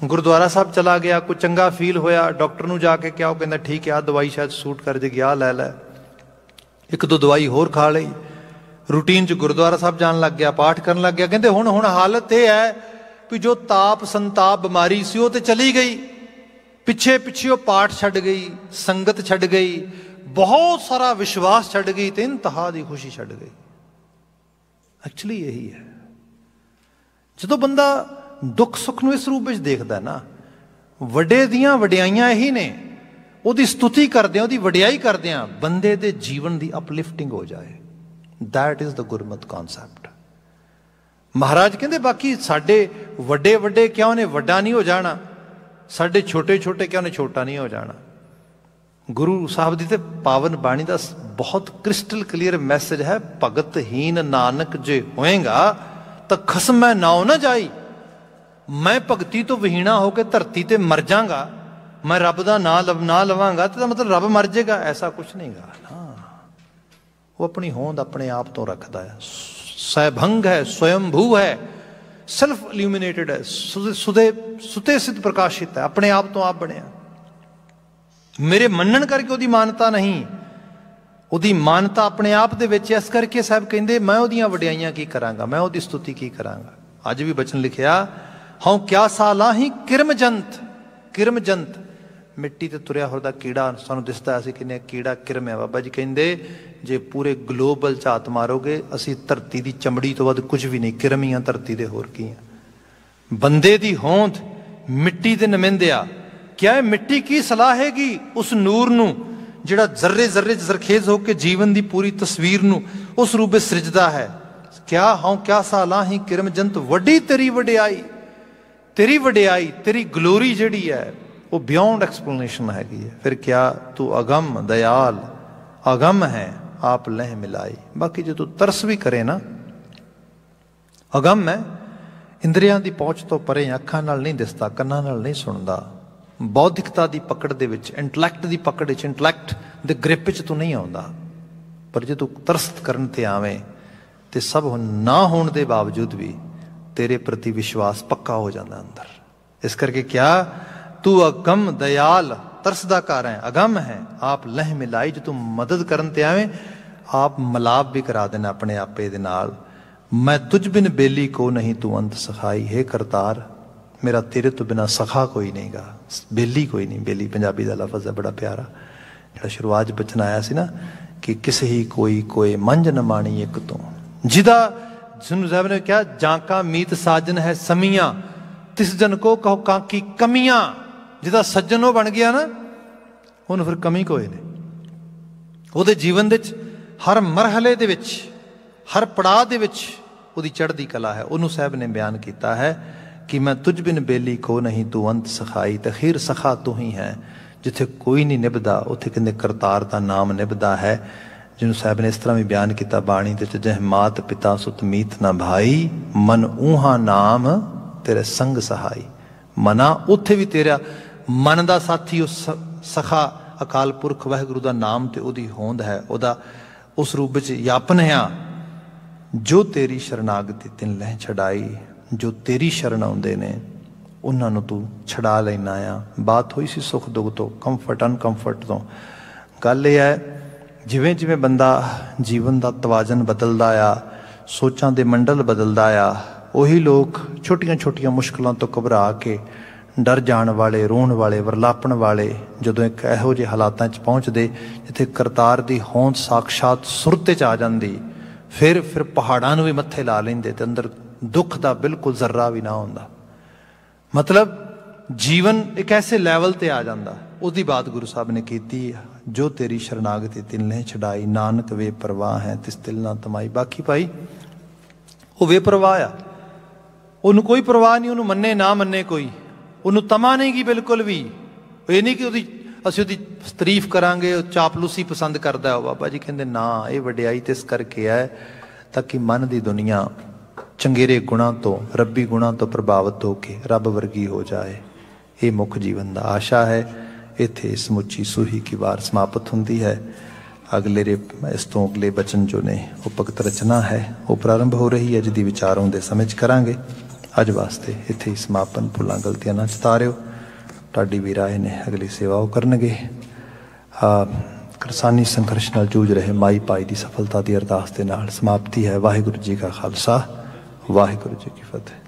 ਗੁਰਦੁਆਰਾ ਸਾਹਿਬ ਚਲਾ ਗਿਆ, ਕੋਈ ਚੰਗਾ ਫੀਲ ਹੋਇਆ। ਡਾਕਟਰ ਨੂੰ ਜਾ ਕੇ ਕਿਹਾ, ਉਹ ਕਹਿੰਦਾ, ਠੀਕ ਹੈ ਆ ਦਵਾਈ ਸ਼ਾਇਦ ਸੂਟ ਕਰ ਜੇ ਗਿਆ ਲੈ ਲੈ। ਇੱਕ ਦੋ ਦਵਾਈ ਹੋਰ ਖਾ ਲਈ। ਰੂਟੀਨ ਚ ਗੁਰਦੁਆਰਾ ਸਾਹਿਬ ਜਾਣ ਲੱਗ ਗਿਆ, ਪਾਠ ਕਰਨ ਲੱਗ ਗਿਆ। ਕਹਿੰਦੇ ਹੁਣ ਹੁਣ ਹਾਲਤ ਇਹ ਹੈ ਵੀ ਜੋ ਤਾਪ ਸੰਤਾਪ ਬਿਮਾਰੀ ਸੀ, ਉਹ ਤੇ ਚਲੀ ਗਈ। ਪਿੱਛੇ ਪਿੱਛੇ ਉਹ ਪਾਠ ਛੱਡ ਗਈ, ਸੰਗਤ ਛੱਡ ਗਈ, ਬਹੁਤ ਸਾਰਾ ਵਿਸ਼ਵਾਸ ਛੱਡ ਗਈ ਤੇ ਇੰਤਹਾ ਦੀ ਖੁਸ਼ੀ ਛੱਡ ਗਈ। ਐਕਚੁਅਲੀ ਇਹੀ ਹੈ। ਜਦੋਂ ਬੰਦਾ ਦੁੱਖ ਸੁੱਖ ਨੂੰ ਇਸ ਰੂਪ ਵਿੱਚ ਦੇਖਦਾ ਨਾ, ਵੱਡੇ ਦੀਆਂ ਵਡਿਆਈਆਂ ਇਹੀ ਨੇ। ਉਹਦੀ ਸਤੁਤੀ ਕਰਦੇ ਆ ਉਹਦੀ ਵਡਿਆਈ ਕਰਦੇ ਆ ਬੰਦੇ ਦੇ ਜੀਵਨ ਦੀ ਅਪਲਿਫਟਿੰਗ ਹੋ ਜਾਏ। That is the Gurmat concept ਮਹਾਰਾਜ ਕਹਿੰਦੇ, ਬਾਕੀ ਸਾਡੇ ਵੱਡੇ ਵੱਡੇ ਕਿਉਂ ਨੇ? ਵੱਡਾ ਨਹੀਂ ਹੋ ਜਾਣਾ। ਸਾਡੇ ਛੋਟੇ ਛੋਟੇ ਕਿਉਂ ਨੇ? ਛੋਟਾ ਨਹੀਂ ਹੋ ਜਾਣਾ। ਗੁਰੂ ਸਾਹਿਬ ਦੀ ਤੇ ਪਾਵਨ ਬਾਣੀ ਦਾ ਬਹੁਤ ਕ੍ਰਿਸਟਲ ਕਲੀਅਰ ਮੈਸੇਜ ਹੈ, ਭਗਤਹੀਨ ਨਾਨਕ ਜੇ ਹੋਏਗਾ, ਤਾਂ ਖਸਮੈ ਨਾਉ ਨਾ ਜਾਈ। ਮੈਂ ਭਗਤੀ ਤੋਂ ਵਿਹੀਣਾ ਹੋ ਕੇ ਧਰਤੀ ਤੇ ਮਰ ਜਾਗਾ। ਮੈਂ ਰੱਬ ਦਾ ਨਾਂ ਲਵ, ਨਾ ਲਵਾਂਗਾ ਤਾਂ ਮਤਲਬ ਰੱਬ ਮਰ ਜਾਏਗਾ ਐਸਾ ਕੁਝ ਨਹੀਂਗਾ। ਨਾ ਉਹ ਆਪਣੀ ਹੋਂਦ ਆਪਣੇ ਆਪ ਤੋਂ ਰੱਖਦਾ ਹੈ। ਸੈਭੰਗ ਹੈ, ਸਵਯੰਭੂ ਹੈ ਸੈਲਫ ਇਲੂਮੀਨੇਟਡ ਹੈ ਸੁਦੇ, ਸੁਤੇ ਸਿੱਧ ਪ੍ਰਕਾਸ਼ਿਤ ਹੈ, ਆਪਣੇ ਆਪ ਤੋਂ ਆਪ ਬਣਿਆ। ਮੇਰੇ ਮੰਨਣ ਕਰਕੇ ਉਹਦੀ ਮਾਨਤਾ ਨਹੀਂ। ਉਹਦੀ ਮਾਨਤਾ ਆਪਣੇ ਆਪ ਦੇ ਵਿੱਚ ਇਸ ਕਰਕੇ ਸਾਹਿਬ ਕਹਿੰਦੇ, ਮੈਂ ਉਹਦੀਆਂ ਵਡਿਆਈਆਂ ਕੀ ਕਰਾਂਗਾ, ਮੈਂ ਉਹਦੀ ਸਤੁਤੀ ਕੀ ਕਰਾਂਗਾ। ਅੱਜ ਵੀ ਬਚਨ ਲਿਖਿਆ, ਹਉ ਕਿਆ ਸਾਲਾਹੀ ਕਿਰਮਜੰਤ ਕਿਰਮਜੰਤ ਮਿੱਟੀ ਤੇ ਤੁਰਿਆ ਹੋਦਾ ਕੀੜਾ ਸਾਨੂੰ ਦਿਸਦਾ ਅਸੀਂ ਕਿੰਨੇ ਕੀੜਾ ਕਿਰਮ ਹੈ। ਬਾਬਾ ਜੀ ਕਹਿੰਦੇ, ਜੇ ਪੂਰੇ ਗਲੋਬਲ ਝਾਤ ਮਾਰੋਗੇ, ਅਸੀਂ ਧਰਤੀ ਦੀ ਚਮੜੀ ਤੋਂ ਵੱਧ ਕੁਝ ਵੀ ਨਹੀਂ, ਕਿਰਮੀਆਂ ਧਰਤੀ ਦੇ ਹੋਰ ਕੀ ਆ ਬੰਦੇ ਦੀ ਹੋਂਦ ਮਿੱਟੀ ਦੇ ਨਮਿੰਦਿਆ ਕਿਆ ਇਹ ਮਿੱਟੀ ਕੀ ਸਲਾਹ ਹੈਗੀ ਉਸ ਨੂਰ ਨੂੰ, ਜਿਹੜਾ ਜ਼ਰਰੇ ਜ਼ਰਰੇ ਜ਼ਰਖੇਜ਼ ਹੋ ਕੇ ਜੀਵਨ ਦੀ ਪੂਰੀ ਤਸਵੀਰ ਨੂੰ ਉਸ ਰੂਪ ਵਿੱਚ ਸਿਰਜਦਾ ਹੈ? ਕਿਆ ਹਉ ਕਿਆ ਸਾਲਾਹੀ ਕਿਰਮ ਜੰਤ ਵੱਡੀ ਤੇਰੀ ਵਡਿਆਈ ਤੇਰੀ ਵਡਿਆਈ, ਤੇਰੀ ਗਲੋਰੀ ਜਿਹੜੀ ਹੈ ਉਹ ਬਿਯੋਂਡ ਐਕਸਪਲੇਨੇਸ਼ਨ ਹੈਗੀ ਹੈ। ਫਿਰ ਕਿਆ ਤੂੰ ਅਗੰਮ, ਦਇਆਲ, ਅਗੰਮ ਹੈ, ਆਪ ਲਹਿ ਮਿਲਾਈ। ਬਾਕੀ ਜੇ ਤੂੰ ਤਰਸ ਵੀ ਕਰੇ ਨਾ, ਅਗੰਮ ਹੈ, ਇੰਦਰੀਆਂ ਦੀ ਪਹੁੰਚ ਤੋਂ ਪਰੇ ਅੱਖਾਂ ਨਾਲ ਨਹੀਂ ਦਿਸਦਾ, ਕੰਨਾਂ ਨਾਲ ਨਹੀਂ ਸੁਣਦਾ। ਬੌਧਿਕਤਾ ਦੀ ਪਕੜ ਦੇ ਵਿੱਚ ਇੰਟੈਲੈਕਟ ਦੀ ਪਕੜ ਵਿੱਚ ਇੰਟੈਲੈਕਟ ਦੇ ਗ੍ਰਿਪ ਵਿੱਚ ਤੂੰ ਨਹੀਂ ਆਉਂਦਾ। ਪਰ ਜੇ ਤੂੰ ਤਰਸਤ ਕਰਨ ਤੇ ਆਵੇਂ, ਤੇ ਸਭ ਨਾ ਹੋਣ ਦੇ ਬਾਵਜੂਦ ਵੀ ਤੇਰੇ ਪ੍ਰਤੀ ਵਿਸ਼ਵਾਸ ਪੱਕਾ ਹੋ ਜਾਂਦਾ ਅੰਦਰ। ਇਸ ਕਰਕੇ ਕਿਹਾ ਤੂੰ ਅਗਮ ਦਇਆਲ ਤਰਸ ਦਾ ਘਰ ਹੈ, ਅਗਮ ਹੈ। ਆਪ ਲਹਿ ਮਿਲਾਈ ਜੇ ਤੂੰ ਮਦਦ ਕਰਨ ਤੇ ਆਵੇਂ, ਆਪ ਮਲਾਪ ਵੀ ਕਰਾ ਦੇਣਾ ਆਪਣੇ ਆਪੇ ਦੇ ਨਾਲ। ਮੈਂ ਤੁਝ ਬਿਨ ਬੇਲੀ ਕੋ ਨਹੀਂ ਤੂੰ ਅੰਤ ਸਖਾਈ, ਹੈ ਕਰਤਾਰ, ਮੇਰਾ ਤੇਰੇ ਤੋਂ ਬਿਨਾ ਸਖਾ ਕੋਈ ਨਹੀਂਗਾ ਬੇਲੀ ਕੋਈ ਨਹੀਂ, ਬੇਲੀ ਪੰਜਾਬੀ ਦਾ ਲਫ਼ਜ਼ ਹੈ, ਬੜਾ ਪਿਆਰਾ। ਜਿਹੜਾ ਸ਼ੁਰੂਆਤ ਬਚਨ ਆਇਆ ਸੀ ਨਾ, ਕਿ ਕਿਸੇ ਹੀ ਕੋਈ ਕੋਈ ਮੰਝ ਨ ਮਾਣੀ ਇੱਕ ਤੋਂ। ਜਿਹਦਾ ਸੁਨ ਸਾਹਿਬ ਨੇ ਕਿਹਾ, ਜਾਂਕਾ ਮੀਤ ਸਾਜਨ ਹੈ ਸਮੀਆਂ, ਤਿਸ ਜਨ ਕੋ ਕਹੋ ਕਾਂਕੀ ਕਮੀਆਂ। ਜਿਹਦਾ ਸੱਜਣ ਉਹ ਬਣ ਗਿਆ ਨਾ, ਉਹਨੂੰ ਫਿਰ ਕਮੀ ਕੋਏ ਨੇ ਉਹਦੇ ਜੀਵਨ ਦੇ ਵਿੱਚ, ਹਰ ਮਰਹਲੇ ਦੇ ਵਿੱਚ, ਹਰ ਪੜਾਅ ਦੇ ਵਿੱਚ ਉਹਦੀ ਚੜ੍ਹਦੀ ਕਲਾ ਹੈ। ਉਹਨੂੰ ਸਾਹਿਬ ਨੇ ਬਿਆਨ ਕੀਤਾ ਹੈ ਕਿ ਮੈਂ ਤੁਝ ਬਿਨ ਬੇਲੀ ਕੋ ਨਹੀਂ, ਤੂੰ ਅੰਤ ਸਖਾਈ ਤਖੀਰ ਸਖਾ ਤੂੰ ਹੀ ਹੈ। ਜਿੱਥੇ ਕੋਈ ਨਹੀਂ ਨਿਭਦਾ, ਉੱਥੇ ਕਹਿੰਦੇ ਕਰਤਾਰ ਦਾ ਨਾਮ ਨਿਭਦਾ ਹੈ। ਜਿਹਨੂੰ ਸਾਹਿਬ ਨੇ ਇਸ ਤਰ੍ਹਾਂ ਵੀ ਬਿਆਨ ਕੀਤਾ, ਬਾਣੀ ਦੇ ਚ ਜਹ ਮਾਤ ਪਿਤਾ ਸੁਤ ਮੀਤ ਨਾ ਭਾਈ, ਮਨ ਊਹਾ ਨਾਮ ਤੇਰੇ ਸੰਗ ਸਹਾਈ। ਮਨਾ ਉੱਥੇ ਵੀ ਤੇਰਾ ਮਨ ਦਾ ਸਾਥੀ ਉਸ ਸਖਾ ਅਕਾਲ ਪੁਰਖ ਵਾਹਿਗੁਰੂ ਦਾ ਨਾਮ ਤੇ ਉਹਦੀ ਹੋਂਦ ਹੈ, ਉਹਦਾ ਉਸ ਰੂਪ ਵਿੱਚ ਯਾਪਨ ਆ ਜੋ ਤੇਰੀ ਸ਼ਰਨਾਗਤੀ ਤਿਨ ਲਹਿ ਛਡਾਈ, ਜੋ ਤੇਰੀ ਸ਼ਰਨ ਆਉਂਦੇ ਨੇ, ਉਹਨਾਂ ਨੂੰ ਤੂੰ ਛਡਾ ਲੈਣਾ ਆ। ਬਾਤ ਹੋਈ ਸੀ ਸੁਖ ਦੁੱਖ ਤੋਂ ਕੰਫਰਟ ਅਨਕੰਫਰਟ ਤੋਂ। ਗੱਲ ਇਹ ਹੈ, ਜਿਵੇਂ ਜਿਵੇਂ ਬੰਦਾ ਜੀਵਨ ਦਾ ਤਵਾਜ਼ਨ ਬਦਲਦਾ ਆ, ਸੋਚਾਂ ਦੇ ਮੰਡਲ ਬਦਲਦਾ ਆ, ਉਹੀ ਲੋਕ ਛੋਟੀਆਂ-ਛੋਟੀਆਂ ਮੁਸ਼ਕਲਾਂ ਤੋਂ ਘਬਰਾ ਕੇ ਡਰ ਜਾਣ ਵਾਲੇ, ਰੋਣ ਵਾਲੇ, ਵਰਲਾਪਣ ਵਾਲੇ ਜਦੋਂ ਇੱਕ ਇਹੋ ਜਿਹੇ ਹਾਲਾਤਾਂ 'ਚ ਪਹੁੰਚਦੇ ਜਿੱਥੇ ਕਰਤਾਰ ਦੀ ਹੋਂਦ ਸਾਖਸ਼ਾਤ ਸੁਰਤੇ 'ਚ ਆ ਜਾਂਦੀ, ਫਿਰ ਫਿਰ ਪਹਾੜਾਂ ਨੂੰ ਵੀ ਮੱਥੇ ਲਾ ਲੈਂਦੇ ਤੇ ਅੰਦਰ ਦੁੱਖ ਦਾ ਬਿਲਕੁਲ ਜ਼ਰਰਾ ਵੀ ਨਾ ਹੁੰਦਾ। ਮਤਲਬ ਜੀਵਨ ਇੱਕ ਐਸੇ ਲੈਵਲ ਤੇ ਆ ਜਾਂਦਾ। ਉਹਦੀ ਬਾਤ ਗੁਰੂ ਸਾਹਿਬ ਨੇ ਕੀਤੀ ਜੋ ਤੇਰੀ ਸ਼ਰਨਾਗਤੀ ਤਿਲ ਨੇ ਛਡਾਈ, ਨਾਨਕ ਵੇ ਪ੍ਰਵਾਹ ਹੈ, ਤਿਸ ਤਿਲ ਨਾ ਤਮਾਈ। ਬਾਕੀ ਭਾਈ, ਉਹ ਵੇ ਪ੍ਰਵਾਹ ਆ। ਉਹਨੂੰ ਕੋਈ ਪਰਵਾਹ ਨਹੀਂ, ਉਹਨੂੰ ਮੰਨੇ ਨਾ ਮੰਨੇ ਕੋਈ। ਉਹਨੂੰ ਤਮਾ ਨਹੀਂ ਕੀ ਬਿਲਕੁਲ ਵੀ। ਇਹ ਨਹੀਂ ਕਿ ਉਹਦੀ ਅਸੀਂ ਉਹਦੀ ਤਾਰੀਫ ਕਰਾਂਗੇ, ਉਹ ਚਾਪਲੂਸੀ ਪਸੰਦ ਕਰਦਾ ਉਹ ਬਾਬਾ ਜੀ ਕਹਿੰਦੇ, ਨਾ, ਇਹ ਵਡਿਆਈ ਤੇ ਇਸ ਕਰਕੇ ਹੈ ਤਾਂ ਕਿ ਮਨ ਦੀ ਦੁਨੀਆ ਚੰਗੇਰੇ ਗੁਣਾ ਤੋਂ, ਰੱਬੀ ਗੁਣਾ ਤੋਂ ਪ੍ਰਭਾਵਿਤ ਹੋ ਕੇ ਰੱਬ ਵਰਗੀ ਹੋ ਜਾਏ। ਇਹ ਮੁੱਖ ਜੀਵਨ ਦਾ ਆਸ਼ਾ ਹੈ। ਇੱਥੇ ਸਮੁੱਚੀ ਸੂਹੀ ਕੀ ਵਾਰ ਸਮਾਪਤ ਹੁੰਦੀ ਹੈ। ਅਗਲੇ ਰੇ ਇਸ ਤੋਂ ਅਗਲੇ ਬਚਨ ਜੋ ਨੇ, ਉਹ ਭਗਤ ਰਚਨਾ ਹੈ। ਉਹ ਪ੍ਰਾਰੰਭ ਹੋ ਰਹੀ ਹੈ। ਜਿਹਦੀ ਵਿਚਾਰੋਂ ਦੇ ਸਮਝ ਕਰਾਂਗੇ। ਅੱਜ ਵਾਸਤੇ ਇੱਥੇ ਹੀ ਸਮਾਪਨ ਭੁੱਲਾਂ, ਗਲਤੀਆਂ ਨਾ ਚਤਾਰਿਓ ਤੁਹਾਡੀ ਵੀ ਰਾਏ ਨੇ ਅਗਲੀ ਸੇਵਾ ਉਹ ਕਰਨਗੇ। ਆ, ਕਿਰਸਾਨੀ ਸੰਘਰਸ਼ ਨਾਲ ਜੂਝ ਰਹੇ ਮਾਈ ਪਾਈ ਦੀ ਸਫਲਤਾ ਦੀ ਅਰਦਾਸ ਦੇ ਨਾਲ ਸਮਾਪਤੀ ਹੈ। ਵਾਹਿਗੁਰੂ ਜੀ ਕਾ ਖਾਲਸਾ, ਵਾਹਿਗੁਰੂ ਜੀ ਕੀ ਫਤਿਹ।